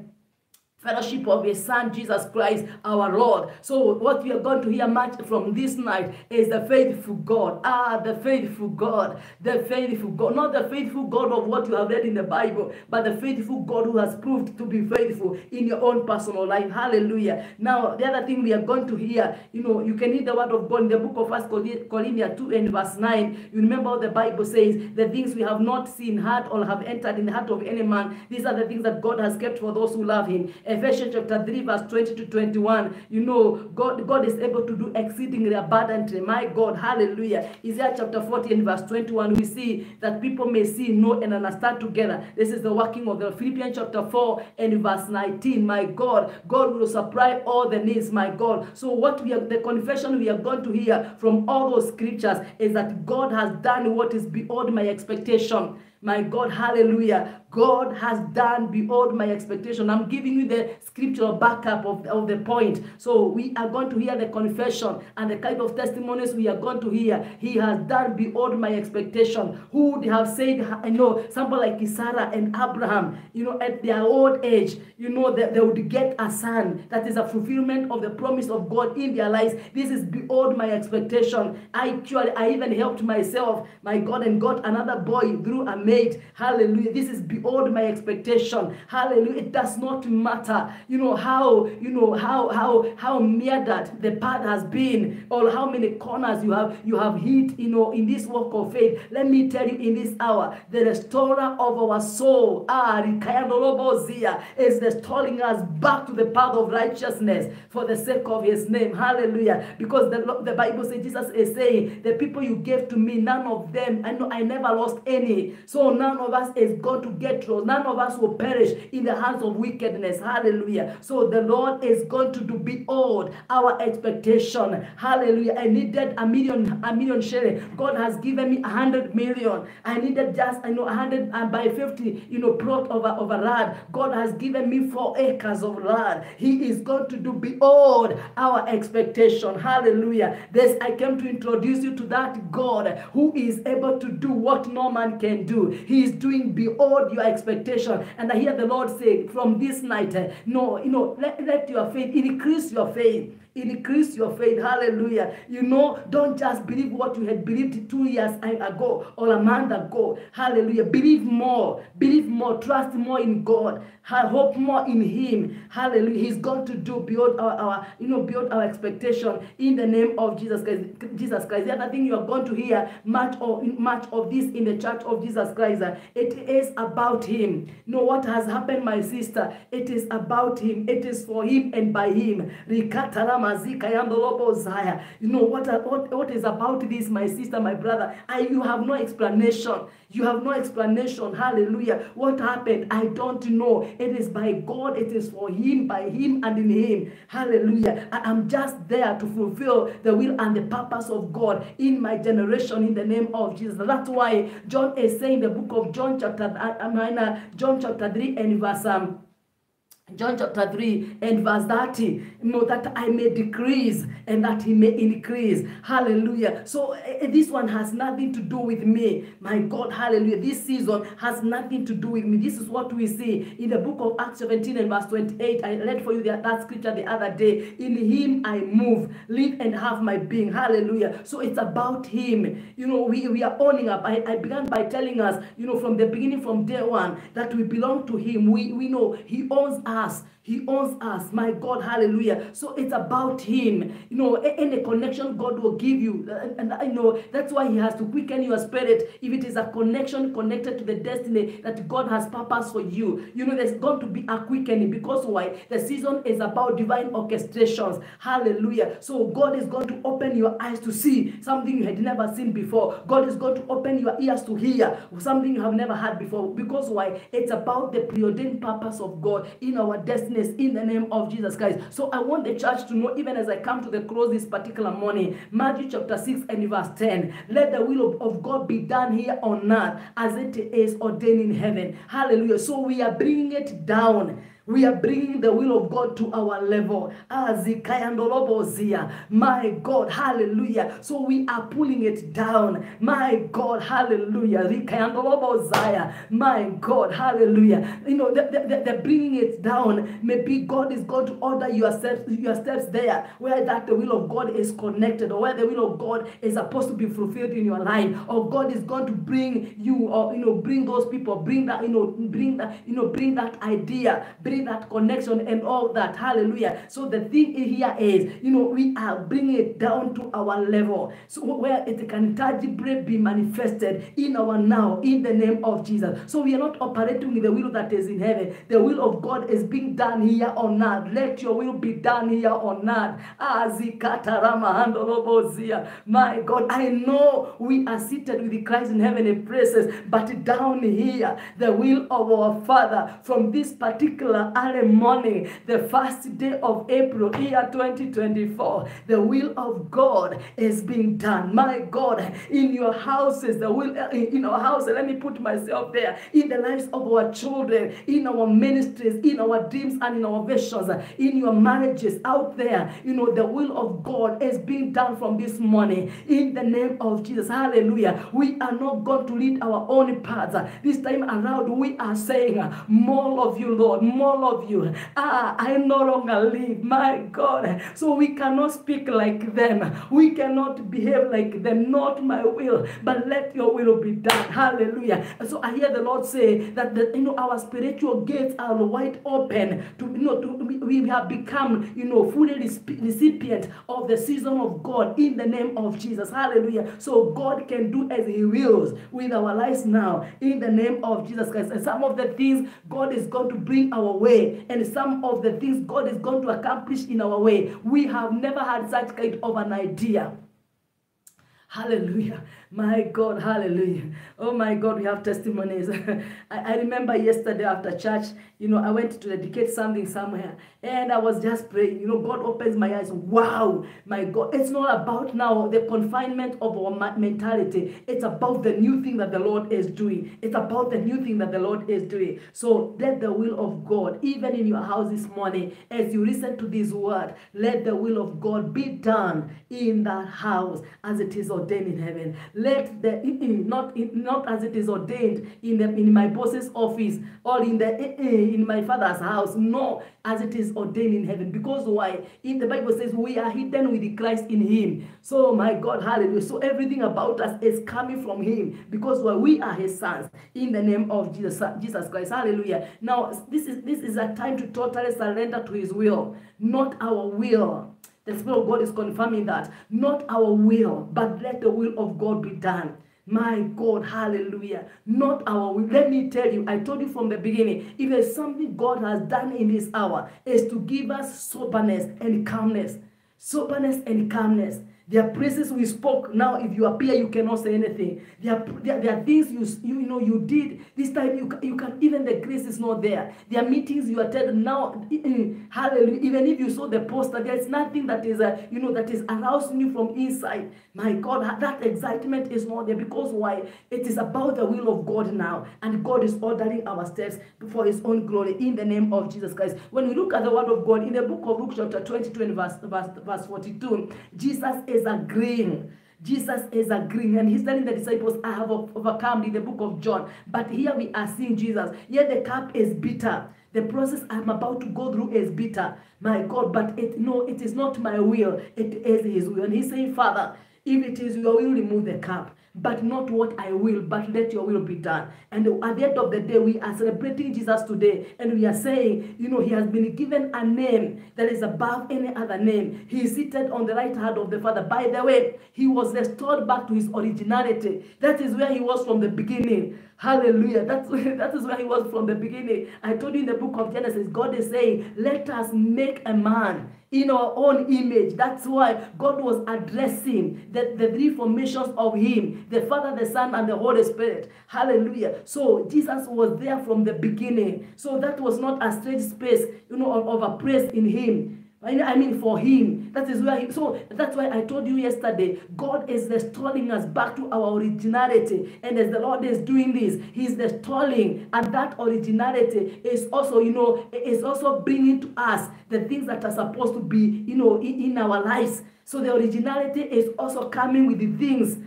Speaker 1: fellowship of his son Jesus Christ our Lord. So what we are going to hear much from this night is the faithful God. Ah, the faithful God. The faithful God. Not the faithful God of what you have read in the Bible, but the faithful God who has proved to be faithful in your own personal life. Hallelujah. Now, the other thing we are going to hear, you know, you can read the word of God in the book of First Corinthians 2 and verse 9. You remember what the Bible says, the things we have not seen, heard, or have entered in the heart of any man. These are the things that God has kept for those who love him. Ephesians chapter 3, verse 20 to 21. You know, God, God is able to do exceedingly abundantly. My God, hallelujah. Isaiah chapter 40 and verse 21, we see that people may see, know, and understand together. This is the working of the Philippians chapter 4 and verse 19. My God, God will supply all the needs, my God. So what we are, the confession we are going to hear from all those scriptures is that God has done what is beyond my expectation. My God, hallelujah. God has done beyond my expectation. I'm giving you the scriptural backup of, of the point. So we are going to hear the confession and the kind of testimonies we are going to hear. He has done beyond my expectation. Who would have said, I know, somebody like Sarah and Abraham, you know, at their old age, you know, that they would get a son. That is a fulfillment of the promise of God in their lives. This is beyond my expectation. I actually, I even helped myself, my God, and got another boy through a maid. Hallelujah. This is beyond my expectation. Hallelujah. It does not matter, you know, how, you know, how, how, how near that the path has been or how many corners you have, you have hit, you know, in this walk of faith. Let me tell you in this hour, the restorer of our soul, ah, is restoring us back to the path of righteousness for the sake of his name. Hallelujah. Because the, the Bible says, Jesus is saying, the people you gave to me, none of them, I know I never lost any. So none of us is going to get lost. None of us will perish in the hands of wickedness. Hallelujah. So the Lord is going to do beyond our expectation. Hallelujah. I needed a million, a million shilling. God has given me a hundred million. I needed just, I know, a hundred and by 50, you know, plot of a, of a land. God has given me four acres of land. He is going to do beyond our expectation. Hallelujah. This I came to introduce you to that God who is able to do what no man can do. He is doing beyond your expectation. And I hear the Lord say from this night, no, you know, let, let your faith increase your faith increase your faith. Hallelujah. You know, don't just believe what you had believed two years ago or a month ago. Hallelujah. Believe more. Believe more. Trust more in God. Hope more in Him. Hallelujah. He's going to do beyond our, our you know, beyond our expectation in the name of Jesus Christ. Jesus Christ. The other thing you are going to hear much of much of this in the church of Jesus Christ. It is about Him. You know what has happened, my sister? It is about Him. It is for Him and by Him. You know what, what, what is about this, my sister, my brother? I, you have no explanation. You have no explanation. Hallelujah. What happened? I don't know. It is by God. It is for Him, by Him, and in Him. Hallelujah. I am just there to fulfill the will and the purpose of God in my generation in the name of Jesus. That's why John is saying the book of John chapter, I mean, John chapter 3 and verse um, John chapter 3 and verse 30, you know, that I may decrease and that he may increase. Hallelujah. So uh, this one has nothing to do with me. My God, hallelujah. This season has nothing to do with me. This is what we see in the book of Acts 17 and verse 28. I read for you that, that scripture the other day. In him I move, live and have my being. Hallelujah. So it's about him. You know, we, we are owning up. I, I began by telling us, you know, from the beginning, from day one, that we belong to him. We, we know he owns us us. He owns us, my God, hallelujah. So it's about Him. You know, any connection God will give you. And, I know that's why He has to quicken your spirit. If it is a connection connected to the destiny that God has purpose for you, you know, there's going to be a quickening because why? The season is about divine orchestrations. Hallelujah. So God is going to open your eyes to see something you had never seen before. God is going to open your ears to hear something you have never heard before. Because why? It's about the preordained purpose of God in our destiny in the name of Jesus Christ. So I want the church to know, even as I come to the close this particular morning, Matthew chapter 6 and verse 10, let the will of, of God be done here on earth as it is ordained in heaven. Hallelujah. So we are bringing it down we are bringing the will of God to our level. My God, hallelujah. So we are pulling it down. My God, hallelujah. My God, hallelujah. You know, they're, they're bringing it down. Maybe God is going to order your steps, your steps there where that the will of God is connected or where the will of God is supposed to be fulfilled in your life. Or God is going to bring you or, you know, bring those people, bring that, you know, bring that, you know, bring that idea, bring that connection and all that. Hallelujah. So the thing here is, you know, we are bringing it down to our level. So where it can tangibly be manifested in our now, in the name of Jesus. So we are not operating in the will that is in heaven. The will of God is being done here on earth. Let your will be done here on earth. My God, I know we are seated with the Christ in heavenly places, but down here, the will of our Father from this particular early morning, the first day of April, year 2024. The will of God is being done. My God, in your houses, the will uh, in our house, let me put myself there, in the lives of our children, in our ministries, in our dreams and in our visions, in your marriages out there, you know, the will of God is being done from this morning in the name of Jesus. Hallelujah. We are not going to lead our own paths. This time around, we are saying, more of you, Lord, more all of you. Ah, I no longer live, my God. So we cannot speak like them. We cannot behave like them. Not my will, but let your will be done. Hallelujah. And so I hear the Lord say that the, you know our spiritual gates are wide open. To you know, to, we have become you know fully recipient of the season of God in the name of Jesus. Hallelujah. So God can do as He wills with our lives now in the name of Jesus Christ. And some of the things God is going to bring our way and some of the things God is going to accomplish in our way. We have never had such kind of an idea. Hallelujah. My God, hallelujah. Oh my God, we have testimonies. I, I, remember yesterday after church, you know, I went to dedicate something somewhere and I was just praying. You know, God opens my eyes. Wow, my God. It's not about now the confinement of our mentality. It's about the new thing that the Lord is doing. It's about the new thing that the Lord is doing. So let the will of God, even in your house this morning, as you listen to this word, let the will of God be done in that house as it is ordained in heaven let the not not as it is ordained in the in my boss's office or in the in my father's house no as it is ordained in heaven. Because why? In the bible says we are hidden with christ in him. So my god hallelujah. So everything about us is coming from him because why? We are his sons in the name of jesus jesus christ. Hallelujah. Now this is this is a time to totally surrender to his will not our will the Spirit of God is confirming that. Not our will, but let the will of God be done. My God, hallelujah. Not our will. Let me tell you, I told you from the beginning, if there's something God has done in this hour, is to give us soberness and calmness. Soberness and calmness. There are places we spoke. Now, if you appear, you cannot say anything. There are, there, there are things you, you, you know you did. This time you, you can even the grace is not there. There are meetings you attend Now, hallelujah. Even if you saw the poster, there is nothing that is uh, you know that is arousing you from inside. My God, that excitement is not there because why? It is about the will of God now, and God is ordering our steps for His own glory in the name of Jesus Christ. When we look at the Word of God in the book of Luke, chapter 22, verse, verse, verse 42, Jesus is agreeing. Jesus is agreeing and he's telling the disciples, I have overcome in the book of John. But here we are seeing Jesus. Here the cup is bitter. The process I'm about to go through is bitter. My God, but it no, it is not my will. It is his will. And he's saying, Father, if it is your will, remove the cup. But not what I will, but let your will be done. And at the end of the day, we are celebrating Jesus today, and we are saying, you know, he has been given a name that is above any other name. He is seated on the right hand of the Father. By the way, he was restored back to his originality. That is where he was from the beginning. Hallelujah. That's, that is where he was from the beginning. I told you in the book of Genesis, God is saying, let us make a man in our own image. That's why God was addressing the, the three formations of Him the Father, the Son, and the Holy Spirit. Hallelujah. So Jesus was there from the beginning. So that was not a strange space, you know, of, of a place in Him. I mean, for him. That is where he, so that's why I told you yesterday, God is restoring us back to our originality. And as the Lord is doing this, He's restoring, and that originality is also, you know, is also bringing to us the things that are supposed to be, you know, in, in our lives. So the originality is also coming with the things,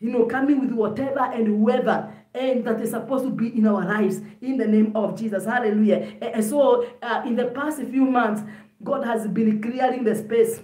Speaker 1: you know, coming with whatever and whoever and that is supposed to be in our lives in the name of Jesus. Hallelujah. And so, uh, in the past few months, God has been clearing the space.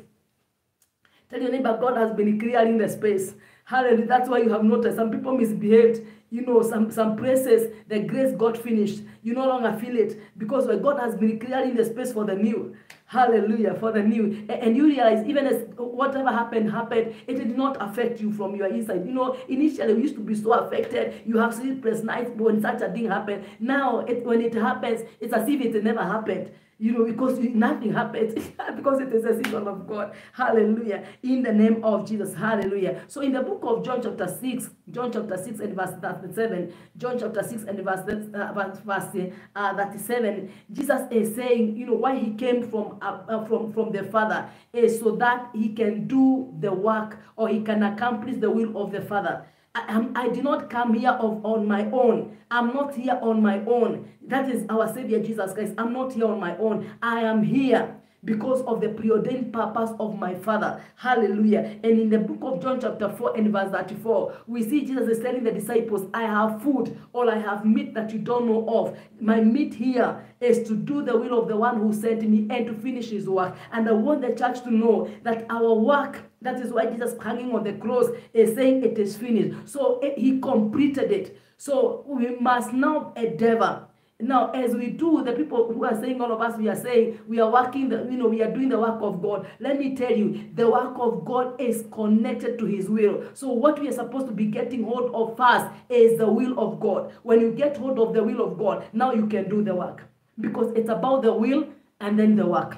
Speaker 1: Tell your neighbor, God has been clearing the space. Hallelujah. That's why you have noticed some people misbehaved. You know, some, some places, the grace got finished. You no longer feel it because God has been clearing the space for the new. Hallelujah, for the new. And you realize, even as whatever happened, happened, it did not affect you from your inside. You know, initially we used to be so affected. You have sleepless nights when such a thing happened. Now, it, when it happens, it's as if it never happened you know, because nothing happens, because it is a season of God. Hallelujah. In the name of Jesus. Hallelujah. So in the book of John chapter 6, John chapter 6 and verse 37, John chapter 6 and verse, uh, verse uh, 37, Jesus is saying, you know, why he came from, uh, uh, from, from the Father is so that he can do the work or he can accomplish the will of the Father. I, I did not come here of, on my own. I'm not here on my own. That is our Savior Jesus Christ. I'm not here on my own. I am here because of the preordained purpose of my Father. Hallelujah. And in the book of John, chapter 4 and verse 34, we see Jesus is telling the disciples, I have food or I have meat that you don't know of. My meat here is to do the will of the one who sent me and to finish his work. And I want the church to know that our work that is why Jesus hanging on the cross is saying it is finished. So it, he completed it. So we must now endeavor now, as we do, the people who are saying all of us, we are saying we are working, the, you know, we are doing the work of God. Let me tell you, the work of God is connected to His will. So, what we are supposed to be getting hold of first is the will of God. When you get hold of the will of God, now you can do the work because it's about the will and then the work.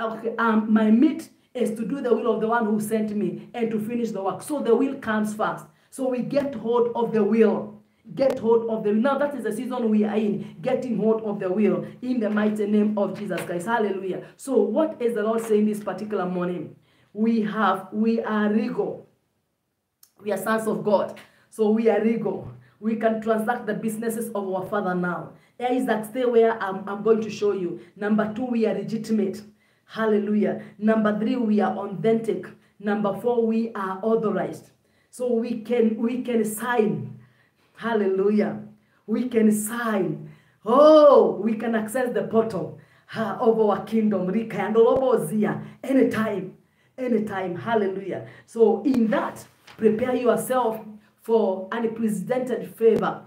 Speaker 1: Okay, um, my meat is to do the will of the one who sent me and to finish the work. So the will comes first. So we get hold of the will. Get hold of the will. Now that is the season we are in, getting hold of the will in the mighty name of Jesus Christ. Hallelujah. So what is the Lord saying this particular morning? We have, we are regal. We are sons of God. So we are regal. We can transact the businesses of our Father now. There is that stay where I'm, I'm going to show you. Number two, we are legitimate. Hallelujah. Number three, we are authentic. Number four, we are authorized. So we can we can sign. Hallelujah. We can sign. Oh, we can access the portal of our kingdom. Anytime. Anytime. Hallelujah. So in that, prepare yourself for unprecedented favor,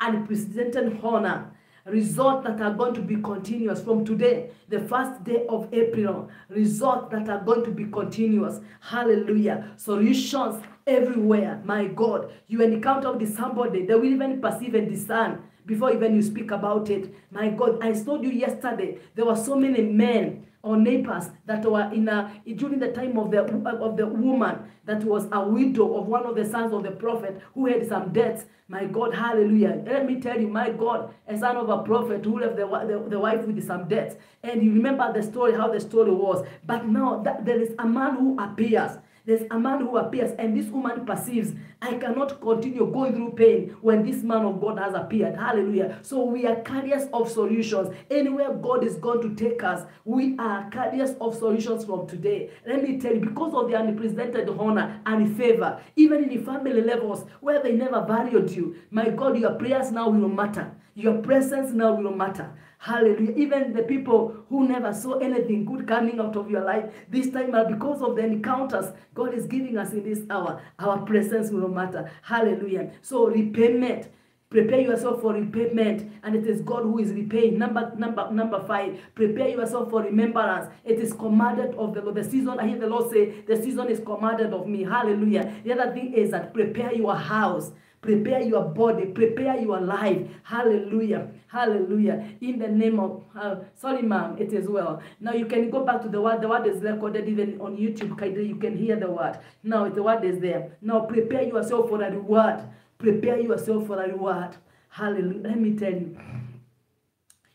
Speaker 1: unprecedented honor, results that are going to be continuous from today, the first day of April, results that are going to be continuous. Hallelujah. Solutions everywhere. My God, you encounter with somebody, they will even perceive and discern before even you speak about it. My God, I told you yesterday, there were so many men or neighbors that were in a, during the time of the of the woman that was a widow of one of the sons of the prophet who had some debts. My God, hallelujah. Let me tell you, my God, a son of a prophet who left the, the, the wife with some debts. And you remember the story, how the story was. But now that there is a man who appears there's a man who appears, and this woman perceives, I cannot continue going through pain when this man of God has appeared. Hallelujah. So we are carriers of solutions. Anywhere God is going to take us, we are carriers of solutions from today. Let me tell you, because of the unprecedented honor and favor, even in the family levels where they never valued you, my God, your prayers now will matter. Your presence now will matter. Hallelujah. Even the people who never saw anything good coming out of your life, this time because of the encounters God is giving us in this hour, our presence will matter. Hallelujah. So repayment. Prepare yourself for repayment, and it is God who is repaying. Number number number five. Prepare yourself for remembrance. It is commanded of the Lord. The season. I hear the Lord say, "The season is commanded of me." Hallelujah. The other thing is that prepare your house. Prepare your body, prepare your life. Hallelujah. Hallelujah. In the name of, uh, sorry, ma'am, it is well. Now you can go back to the word. The word is recorded even on YouTube. You can hear the word. Now the word is there. Now prepare yourself for a reward. Prepare yourself for a reward. Hallelujah. Let me tell you.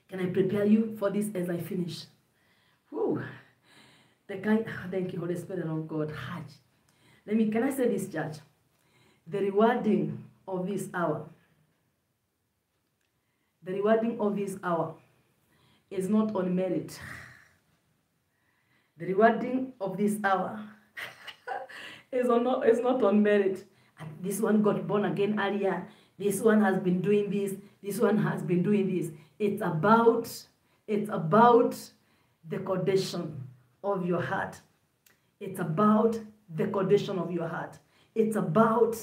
Speaker 1: Can I prepare you for this as I finish? Whew. The kind, thank you, Holy Spirit of God. Hajj. Let me, can I say this, church? The rewarding of this hour, the rewarding of this hour is not on merit. The rewarding of this hour is, on, not, is not on merit. And this one got born again earlier. This one has been doing this. This one has been doing this. It's about, it's about the condition of your heart. It's about the condition of your heart. It's about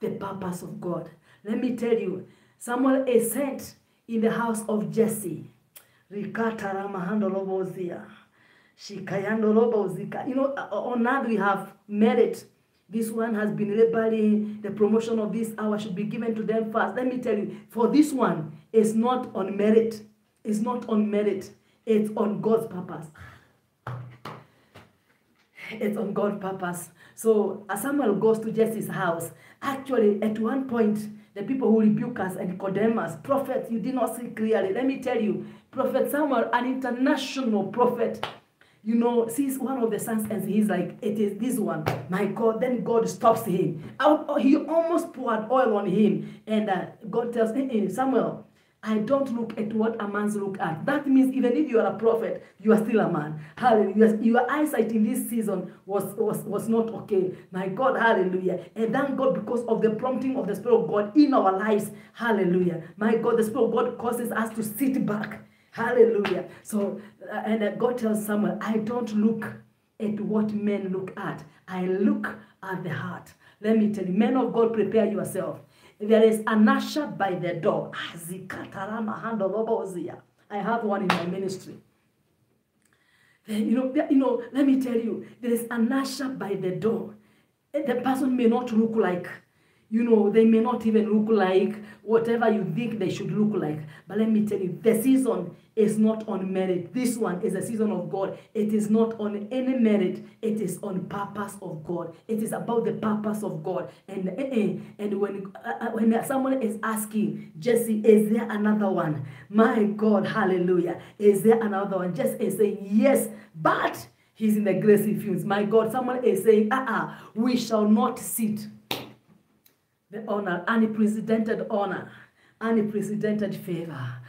Speaker 1: the purpose of God. Let me tell you, Samuel is sent in the house of Jesse. You know, uh, on earth we have merit. This one has been rebelling. The promotion of this hour should be given to them first. Let me tell you, for this one, it's not on merit. It's not on merit. It's on God's purpose. It's on God's purpose. So Samuel goes to Jesse's house, actually at one point, the people who rebuke us and condemn us, prophet, you did not see clearly. Let me tell you, Prophet Samuel, an international prophet, you know, sees one of the sons and he's like, it is this one. My God. Then God stops him. He almost poured oil on him. And uh, God tells him, Samuel, I don't look at what a man's look at. That means even if you are a prophet, you are still a man. Hallelujah. Your eyesight in this season was, was, was not okay. My God, hallelujah. And thank God because of the prompting of the Spirit of God in our lives. Hallelujah. My God, the Spirit of God causes us to sit back. Hallelujah. So, uh, and uh, God tells Samuel, I don't look at what men look at. I look at the heart. Let me tell you, men of God, prepare yourself. There is an usher by the door. I have one in my ministry. You know, you know, let me tell you, there is an usher by the door. Eh, the person may not look like you know, they may not even look like whatever you think they should look like. But let me tell you, the season is not on merit. This one is a season of God. It is not on any merit. It is on purpose of God. It is about the purpose of God. And uh, and when uh, when someone is asking, Jesse, is there another one? My God, hallelujah. Is there another one? Just is saying yes, but he's in the gracie fields. My God, someone is saying, uh-uh, we shall not sit the honor, unprecedented honor, unprecedented favor.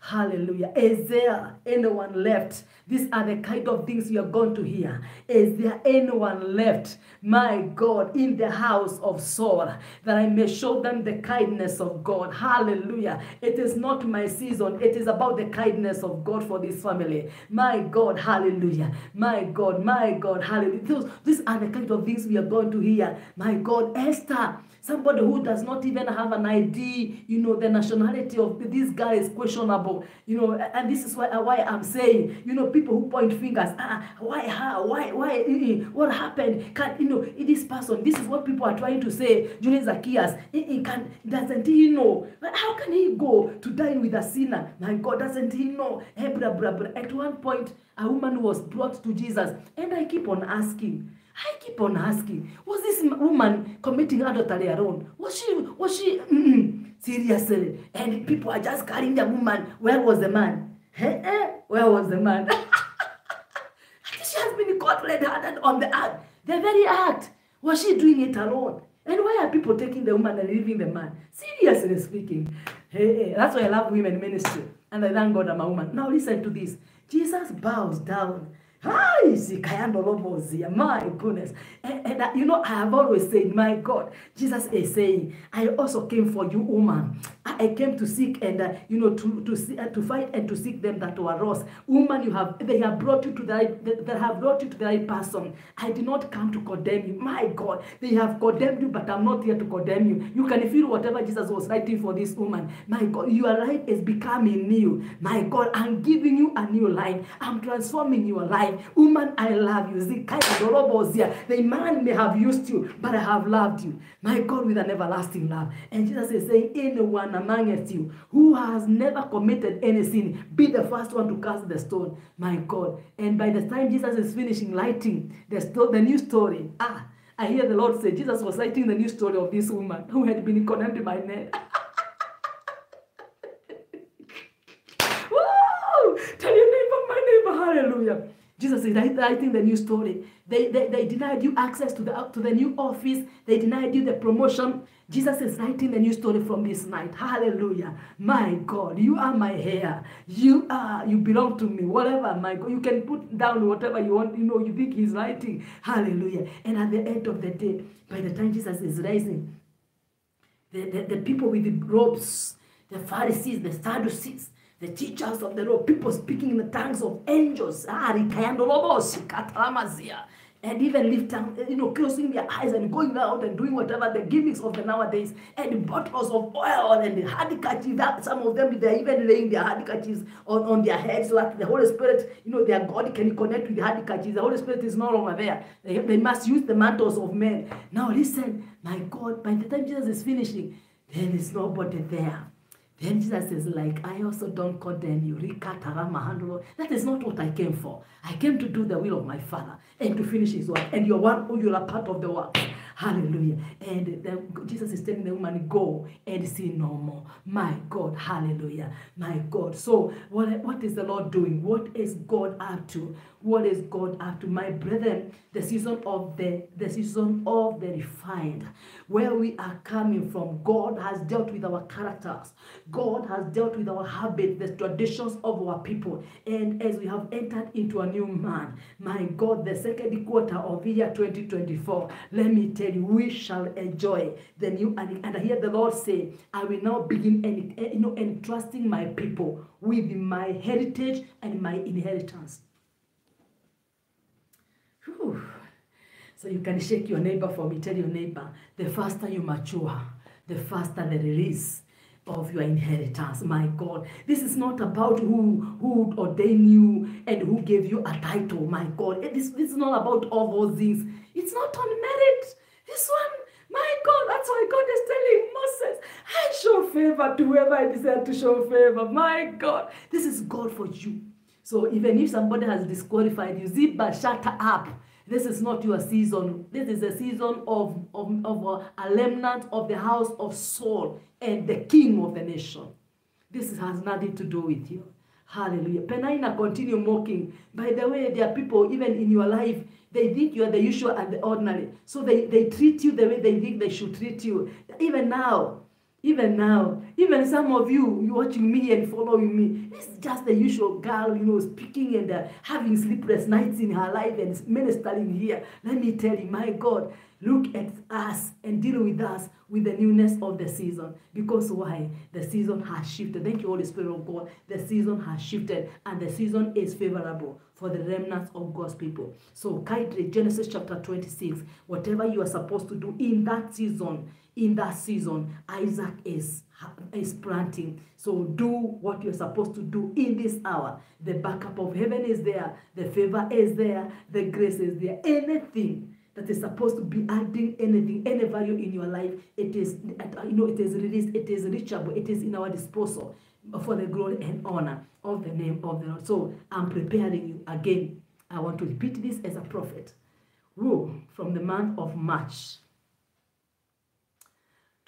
Speaker 1: Hallelujah. Is there anyone left? These are the kind of things you are going to hear. Is there anyone left, my God, in the house of Saul, that I may show them the kindness of God? Hallelujah. It is not my season. It is about the kindness of God for this family. My God, hallelujah. My God, my God, hallelujah. These are the kind of things we are going to hear. My God, Esther Somebody who does not even have an ID, you know, the nationality of this guy is questionable, you know, and this is why, why I'm saying, you know, people who point fingers, ah, ah why her, why, why, eh, eh, what happened? Can, you know, eh, this person, this is what people are trying to say, Julian Zacchaeus, he can, doesn't he know? How can he go to dine with a sinner? My God, doesn't he know? Hey, blah, blah, blah. At one point, a woman was brought to Jesus, and I keep on asking, I keep on asking, was this woman committing adultery alone? Was she, was she, mm, seriously? And people are just carrying the woman. Where was the man? Eh, eh, where was the man? she has been caught red-handed on the act. The very act. Was she doing it alone? And why are people taking the woman and leaving the man? Seriously speaking. Hey, hey, that's why I love women ministry. And I thank God I'm a woman. Now listen to this. Jesus bows down Hi. My goodness. And, and uh, you know, I have always said, my God, Jesus is saying, I also came for you, woman. I, I came to seek and, uh, you know, to, to, see, uh, to fight and to seek them that were lost. Woman, you have, they have brought you to the right, they, they have brought you to the right person. I did not come to condemn you. My God, they have condemned you, but I'm not here to condemn you. You can feel whatever Jesus was writing for this woman. My God, your life is becoming new. My God, I'm giving you a new life. I'm transforming your life. Woman, I love you. The man may have used you, but I have loved you. My God, with an everlasting love. And Jesus is saying, anyone amongst you who has never committed any sin, be the first one to cast the stone. My God. And by the time Jesus is finishing lighting the, sto- the new story, ah, I hear the Lord say, Jesus was writing the new story of this woman who had been condemned by men. Tell your neighbor, my neighbor, hallelujah. Jesus is writing the new story. They, they, they denied you access to the, to the new office. They denied you the promotion. Jesus is writing the new story from this night. Hallelujah. My God, you are my hair. You are, you belong to me. Whatever, my God. You can put down whatever you want, you know, you think he's writing. Hallelujah. And at the end of the day, by the time Jesus is rising, the, the, the people with the robes, the Pharisees, the Sadducees, the teachers of the law, people speaking in the tongues of angels, ah, and even lifting, you know, closing their eyes and going out and doing whatever the gimmicks of the nowadays, and bottles of oil and the handkerchief. That some of them they're even laying their handkerchiefs on, on their heads that the Holy Spirit, you know, their God can connect with the handkerchiefs. The Holy Spirit is no longer there. They, they must use the mantles of men. Now listen, my God, by the time Jesus is finishing, there is nobody there. Then Jesus is like, I also don't condemn you. That is not what I came for. I came to do the will of my Father and to finish his work. And you're one oh, who you are a part of the work. Hallelujah. And then Jesus is telling the woman, go and sin no more. My God, hallelujah. My God. So what, what is the Lord doing? What is God up to? What is God up to? My brethren, the season of the the season of the refined, where we are coming from, God has dealt with our characters. God has dealt with our habits, the traditions of our people. And as we have entered into a new man, my God, the second quarter of year 2024, let me tell you, we shall enjoy the new. And, and I hear the Lord say, I will now begin and you know entrusting my people with my heritage and my inheritance. Whew. So you can shake your neighbor for me. Tell your neighbor, the faster you mature, the faster the release of your inheritance. My God, this is not about who who ordained you and who gave you a title. My God, it is, this is not about all those things. It's not on merit. This one, my God, that's why God is telling Moses, I show favor to whoever I desire to show favor. My God, this is God for you. So even if somebody has disqualified you, Ziba, shut up. This is not your season. This is a season of, of, of a, a remnant of the house of Saul and the king of the nation. This has nothing to do with you. Hallelujah. Penina continue mocking. By the way, there are people even in your life, they think you are the usual and the ordinary. So they, they treat you the way they think they should treat you. Even now, even now, even some of you, you watching me and following me, it's just the usual girl, you know, speaking and uh, having sleepless nights in her life and ministering here. Let me tell you, my God, look at us and deal with us with the newness of the season. Because why? The season has shifted. Thank you, Holy Spirit of God. The season has shifted and the season is favorable for the remnants of God's people. So, Kaidre, Genesis chapter 26, whatever you are supposed to do in that season, in that season, Isaac is, is planting. So do what you're supposed to do in this hour. The backup of heaven is there. The favor is there. The grace is there. Anything that is supposed to be adding anything, any value in your life, it is, you know, it is released, it is reachable, it is in our disposal for the glory and honor of the name of the Lord. So I'm preparing you again. I want to repeat this as a prophet. Who, from the month of March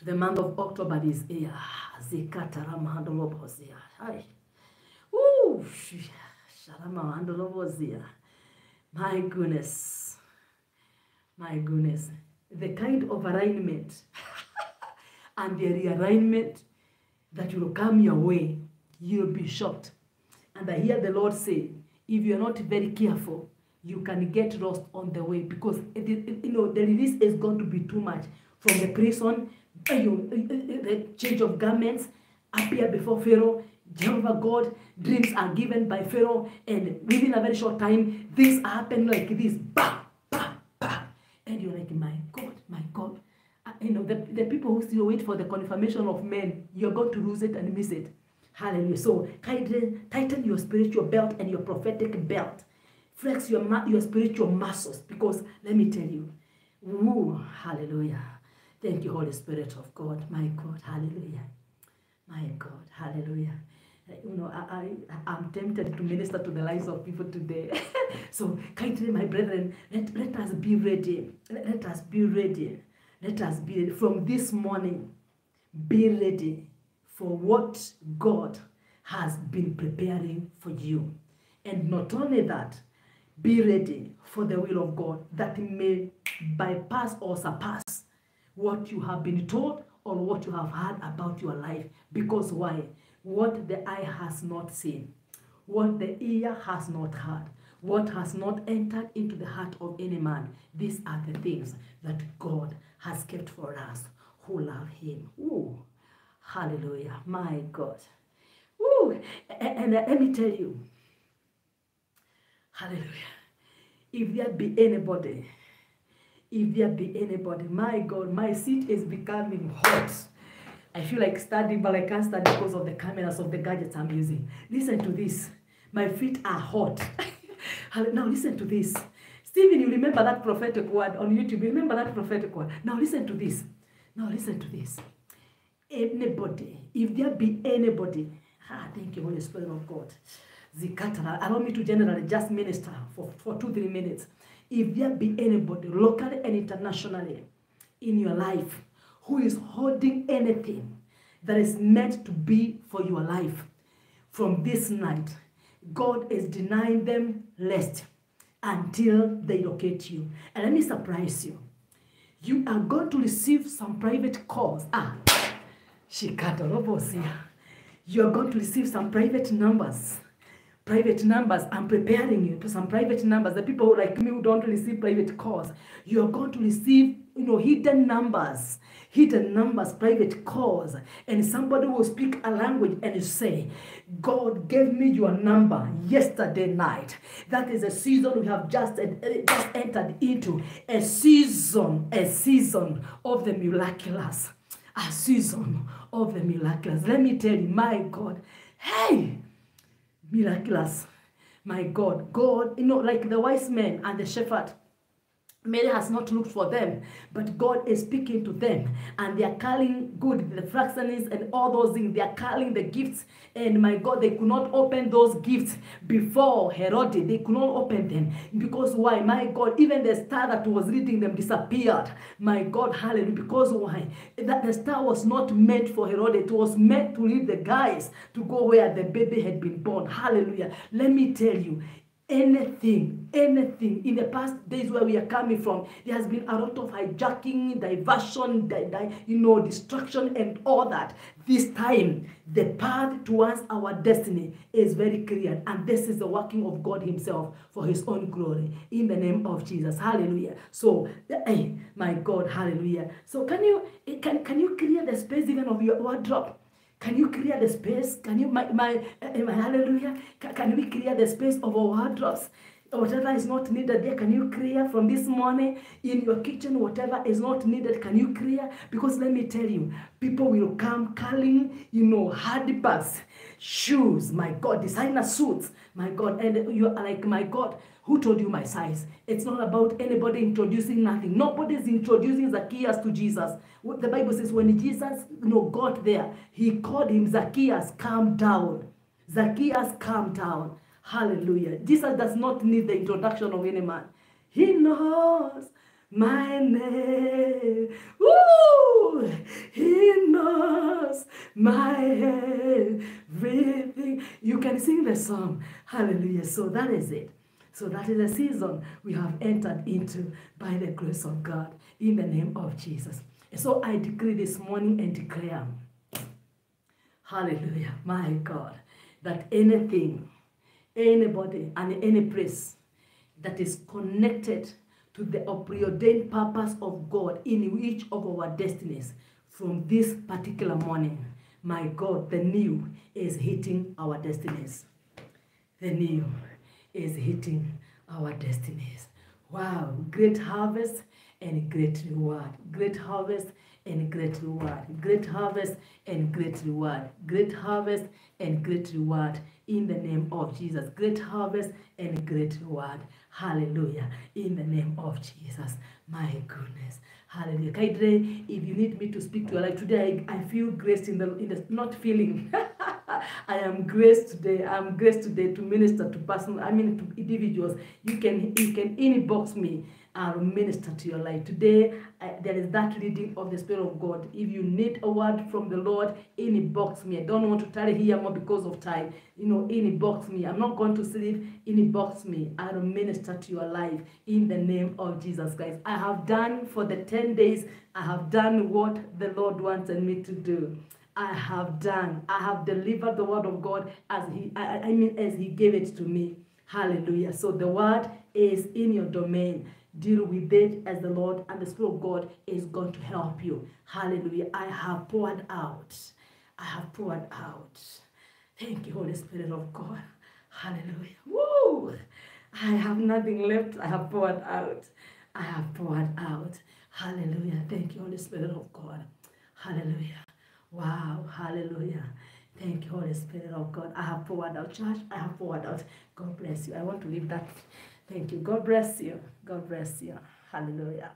Speaker 1: the month of October. Ooh, sharamandolobozia. My goodness. My goodness. The kind of alignment and the realignment that will come your way, you'll be shocked. And I hear the Lord say, if you're not very careful, you can get lost on the way because it, it, you know the release is going to be too much from the prison, Eh, eh, eh, the change of garments, appear before Pharaoh. Jehovah God, dreams are given by Pharaoh, and within a very short time, things happen like this. Bah, bah, bah. And you're like, my God, my God. Uh, you know, the, the people who still wait for the confirmation of men, you're going to lose it and miss it. Hallelujah. So tighten, tighten your spiritual belt and your prophetic belt. Flex your, your spiritual muscles because let me tell you, woo, hallelujah. Thank you, Holy Spirit of God. My God, hallelujah. My God, hallelujah. Uh, you know, I, I, I'm tempted to minister to the lives of people today. so, kindly, my brethren, let, let us be ready. Let, let us be ready. Let us be ready. From this morning, be ready for what God has been preparing for you. And not only that, be ready for the will of God that may bypass or surpass what you have been told or what you have heard about your life. Because why? What the eye has not seen, what the ear has not heard, what has not entered into the heart of any man, these are the things that God has kept for us who love Him. Ooh, hallelujah, my God. Ooh, and, and let me tell you, hallelujah, if there be anybody if there be anybody. My God, my seat is becoming hot. I feel like studying, but I can't study because of the cameras of the gadgets I'm using. Listen to this. My feet are hot. now listen to this. Stephen, you remember that prophetic word on YouTube. You remember that prophetic word. Now listen to this. Now listen to this. Anybody, if there be anybody, ah, thank you, Holy Spirit of God. Zikatara, allow me to generally just minister for, for two, three minutes if there be anybody, locally and internationally, in your life who is holding anything that is meant to be for your life, from this night, God is denying them rest until they locate you. And let me surprise you. You are going to receive some private calls. Ah, Shikata You are going to receive some private numbers private numbers. I'm preparing you to some private numbers. The people like me who don't receive private calls, you're going to receive, you know, hidden numbers, hidden numbers, private calls. And somebody will speak a language and say, God gave me your number yesterday night. That is a season we have just, uh, just entered into. A season, a season of the miraculous. A season of the miraculous. Let me tell you, my God, hey, miraculous. My God, God, you know, like the wise men and the shepherd, Mary has not looked for them, but God is speaking to them, and they are calling good, the fractions and all those things. They are calling the gifts, and my God, they could not open those gifts before Herod. They could not open them because why? My God, even the star that was leading them disappeared. My God, hallelujah. Because why? That the star was not meant for Herod. It was meant to lead the guys to go where the baby had been born. Hallelujah. Let me tell you, anything, anything in the past days where we are coming from, there has been a lot of hijacking, diversion, di di you know, destruction, and all that. This time, the path towards our destiny is very clear, and this is the working of God Himself for His own glory. In the name of Jesus, Hallelujah. So, my God, Hallelujah. So, can you eh, can can you clear the space even of your wardrobe? Can you clear the space? Can you, my, my, my hallelujah? Can, we clear the space of our wardrobes? Whatever is not needed there, can you clear from this morning in your kitchen? Whatever is not needed, can you clear? Because let me tell you, people will come calling, you know, handbags, shoes, my God, designer suits, my God. And you are like, my God, who told you my size? It's not about anybody introducing nothing. Nobody's introducing Zacchaeus to Jesus. The Bible says, when Jesus you know, got there, he called him Zacchaeus, calm down. Zacchaeus, calm down. Hallelujah. Jesus does not need the introduction of any man. He knows my name. Woo! He knows my everything. You can sing the song. Hallelujah. So that is it. So that is the season we have entered into by the grace of God in the name of Jesus. So I decree this morning and declare, hallelujah, my God, that anything, anybody, and any place that is connected to the preordained purpose of God in each of our destinies from this particular morning. My God, the new is hitting our destinies. The new is hitting our destinies. Wow, great harvest and great reward. Great harvest and great reward. Great harvest and great reward. Great harvest and great reward in the name of Jesus. Great harvest and great reward. Hallelujah. In the name of Jesus. My goodness. Hallelujah. Kaidre, if you need me to speak to your life today, I, I feel grace in the in the not feeling. I am graced today. I'm graced today to minister to person. I mean to individuals. You can you can inbox me I'll minister to your life. Today, uh, there is that leading of the Spirit of God. If you need a word from the Lord, inbox me. I don't want to tarry here more because of time. You know, inbox me. I'm not going to sleep. Inbox me. I'll minister to your life in the name of Jesus Christ. I have done for the 10 days, I have done what the Lord wanted me to do. I have done. I have delivered the word of God as he I, I mean as he gave it to me. Hallelujah. So the word is in your domain. Deal with it as the Lord and the Spirit of God is going to help you. Hallelujah. I have poured out. I have poured out. Thank you, Holy Spirit of God. Hallelujah. Woo! I have nothing left. I have poured out. I have poured out. Hallelujah. Thank you, Holy Spirit of God. Hallelujah. Wow. Hallelujah. Thank you, Holy Spirit of God. I have poured out, church. I have poured out. God bless you. I want to leave that Thank you. God bless you. God bless you. Hallelujah.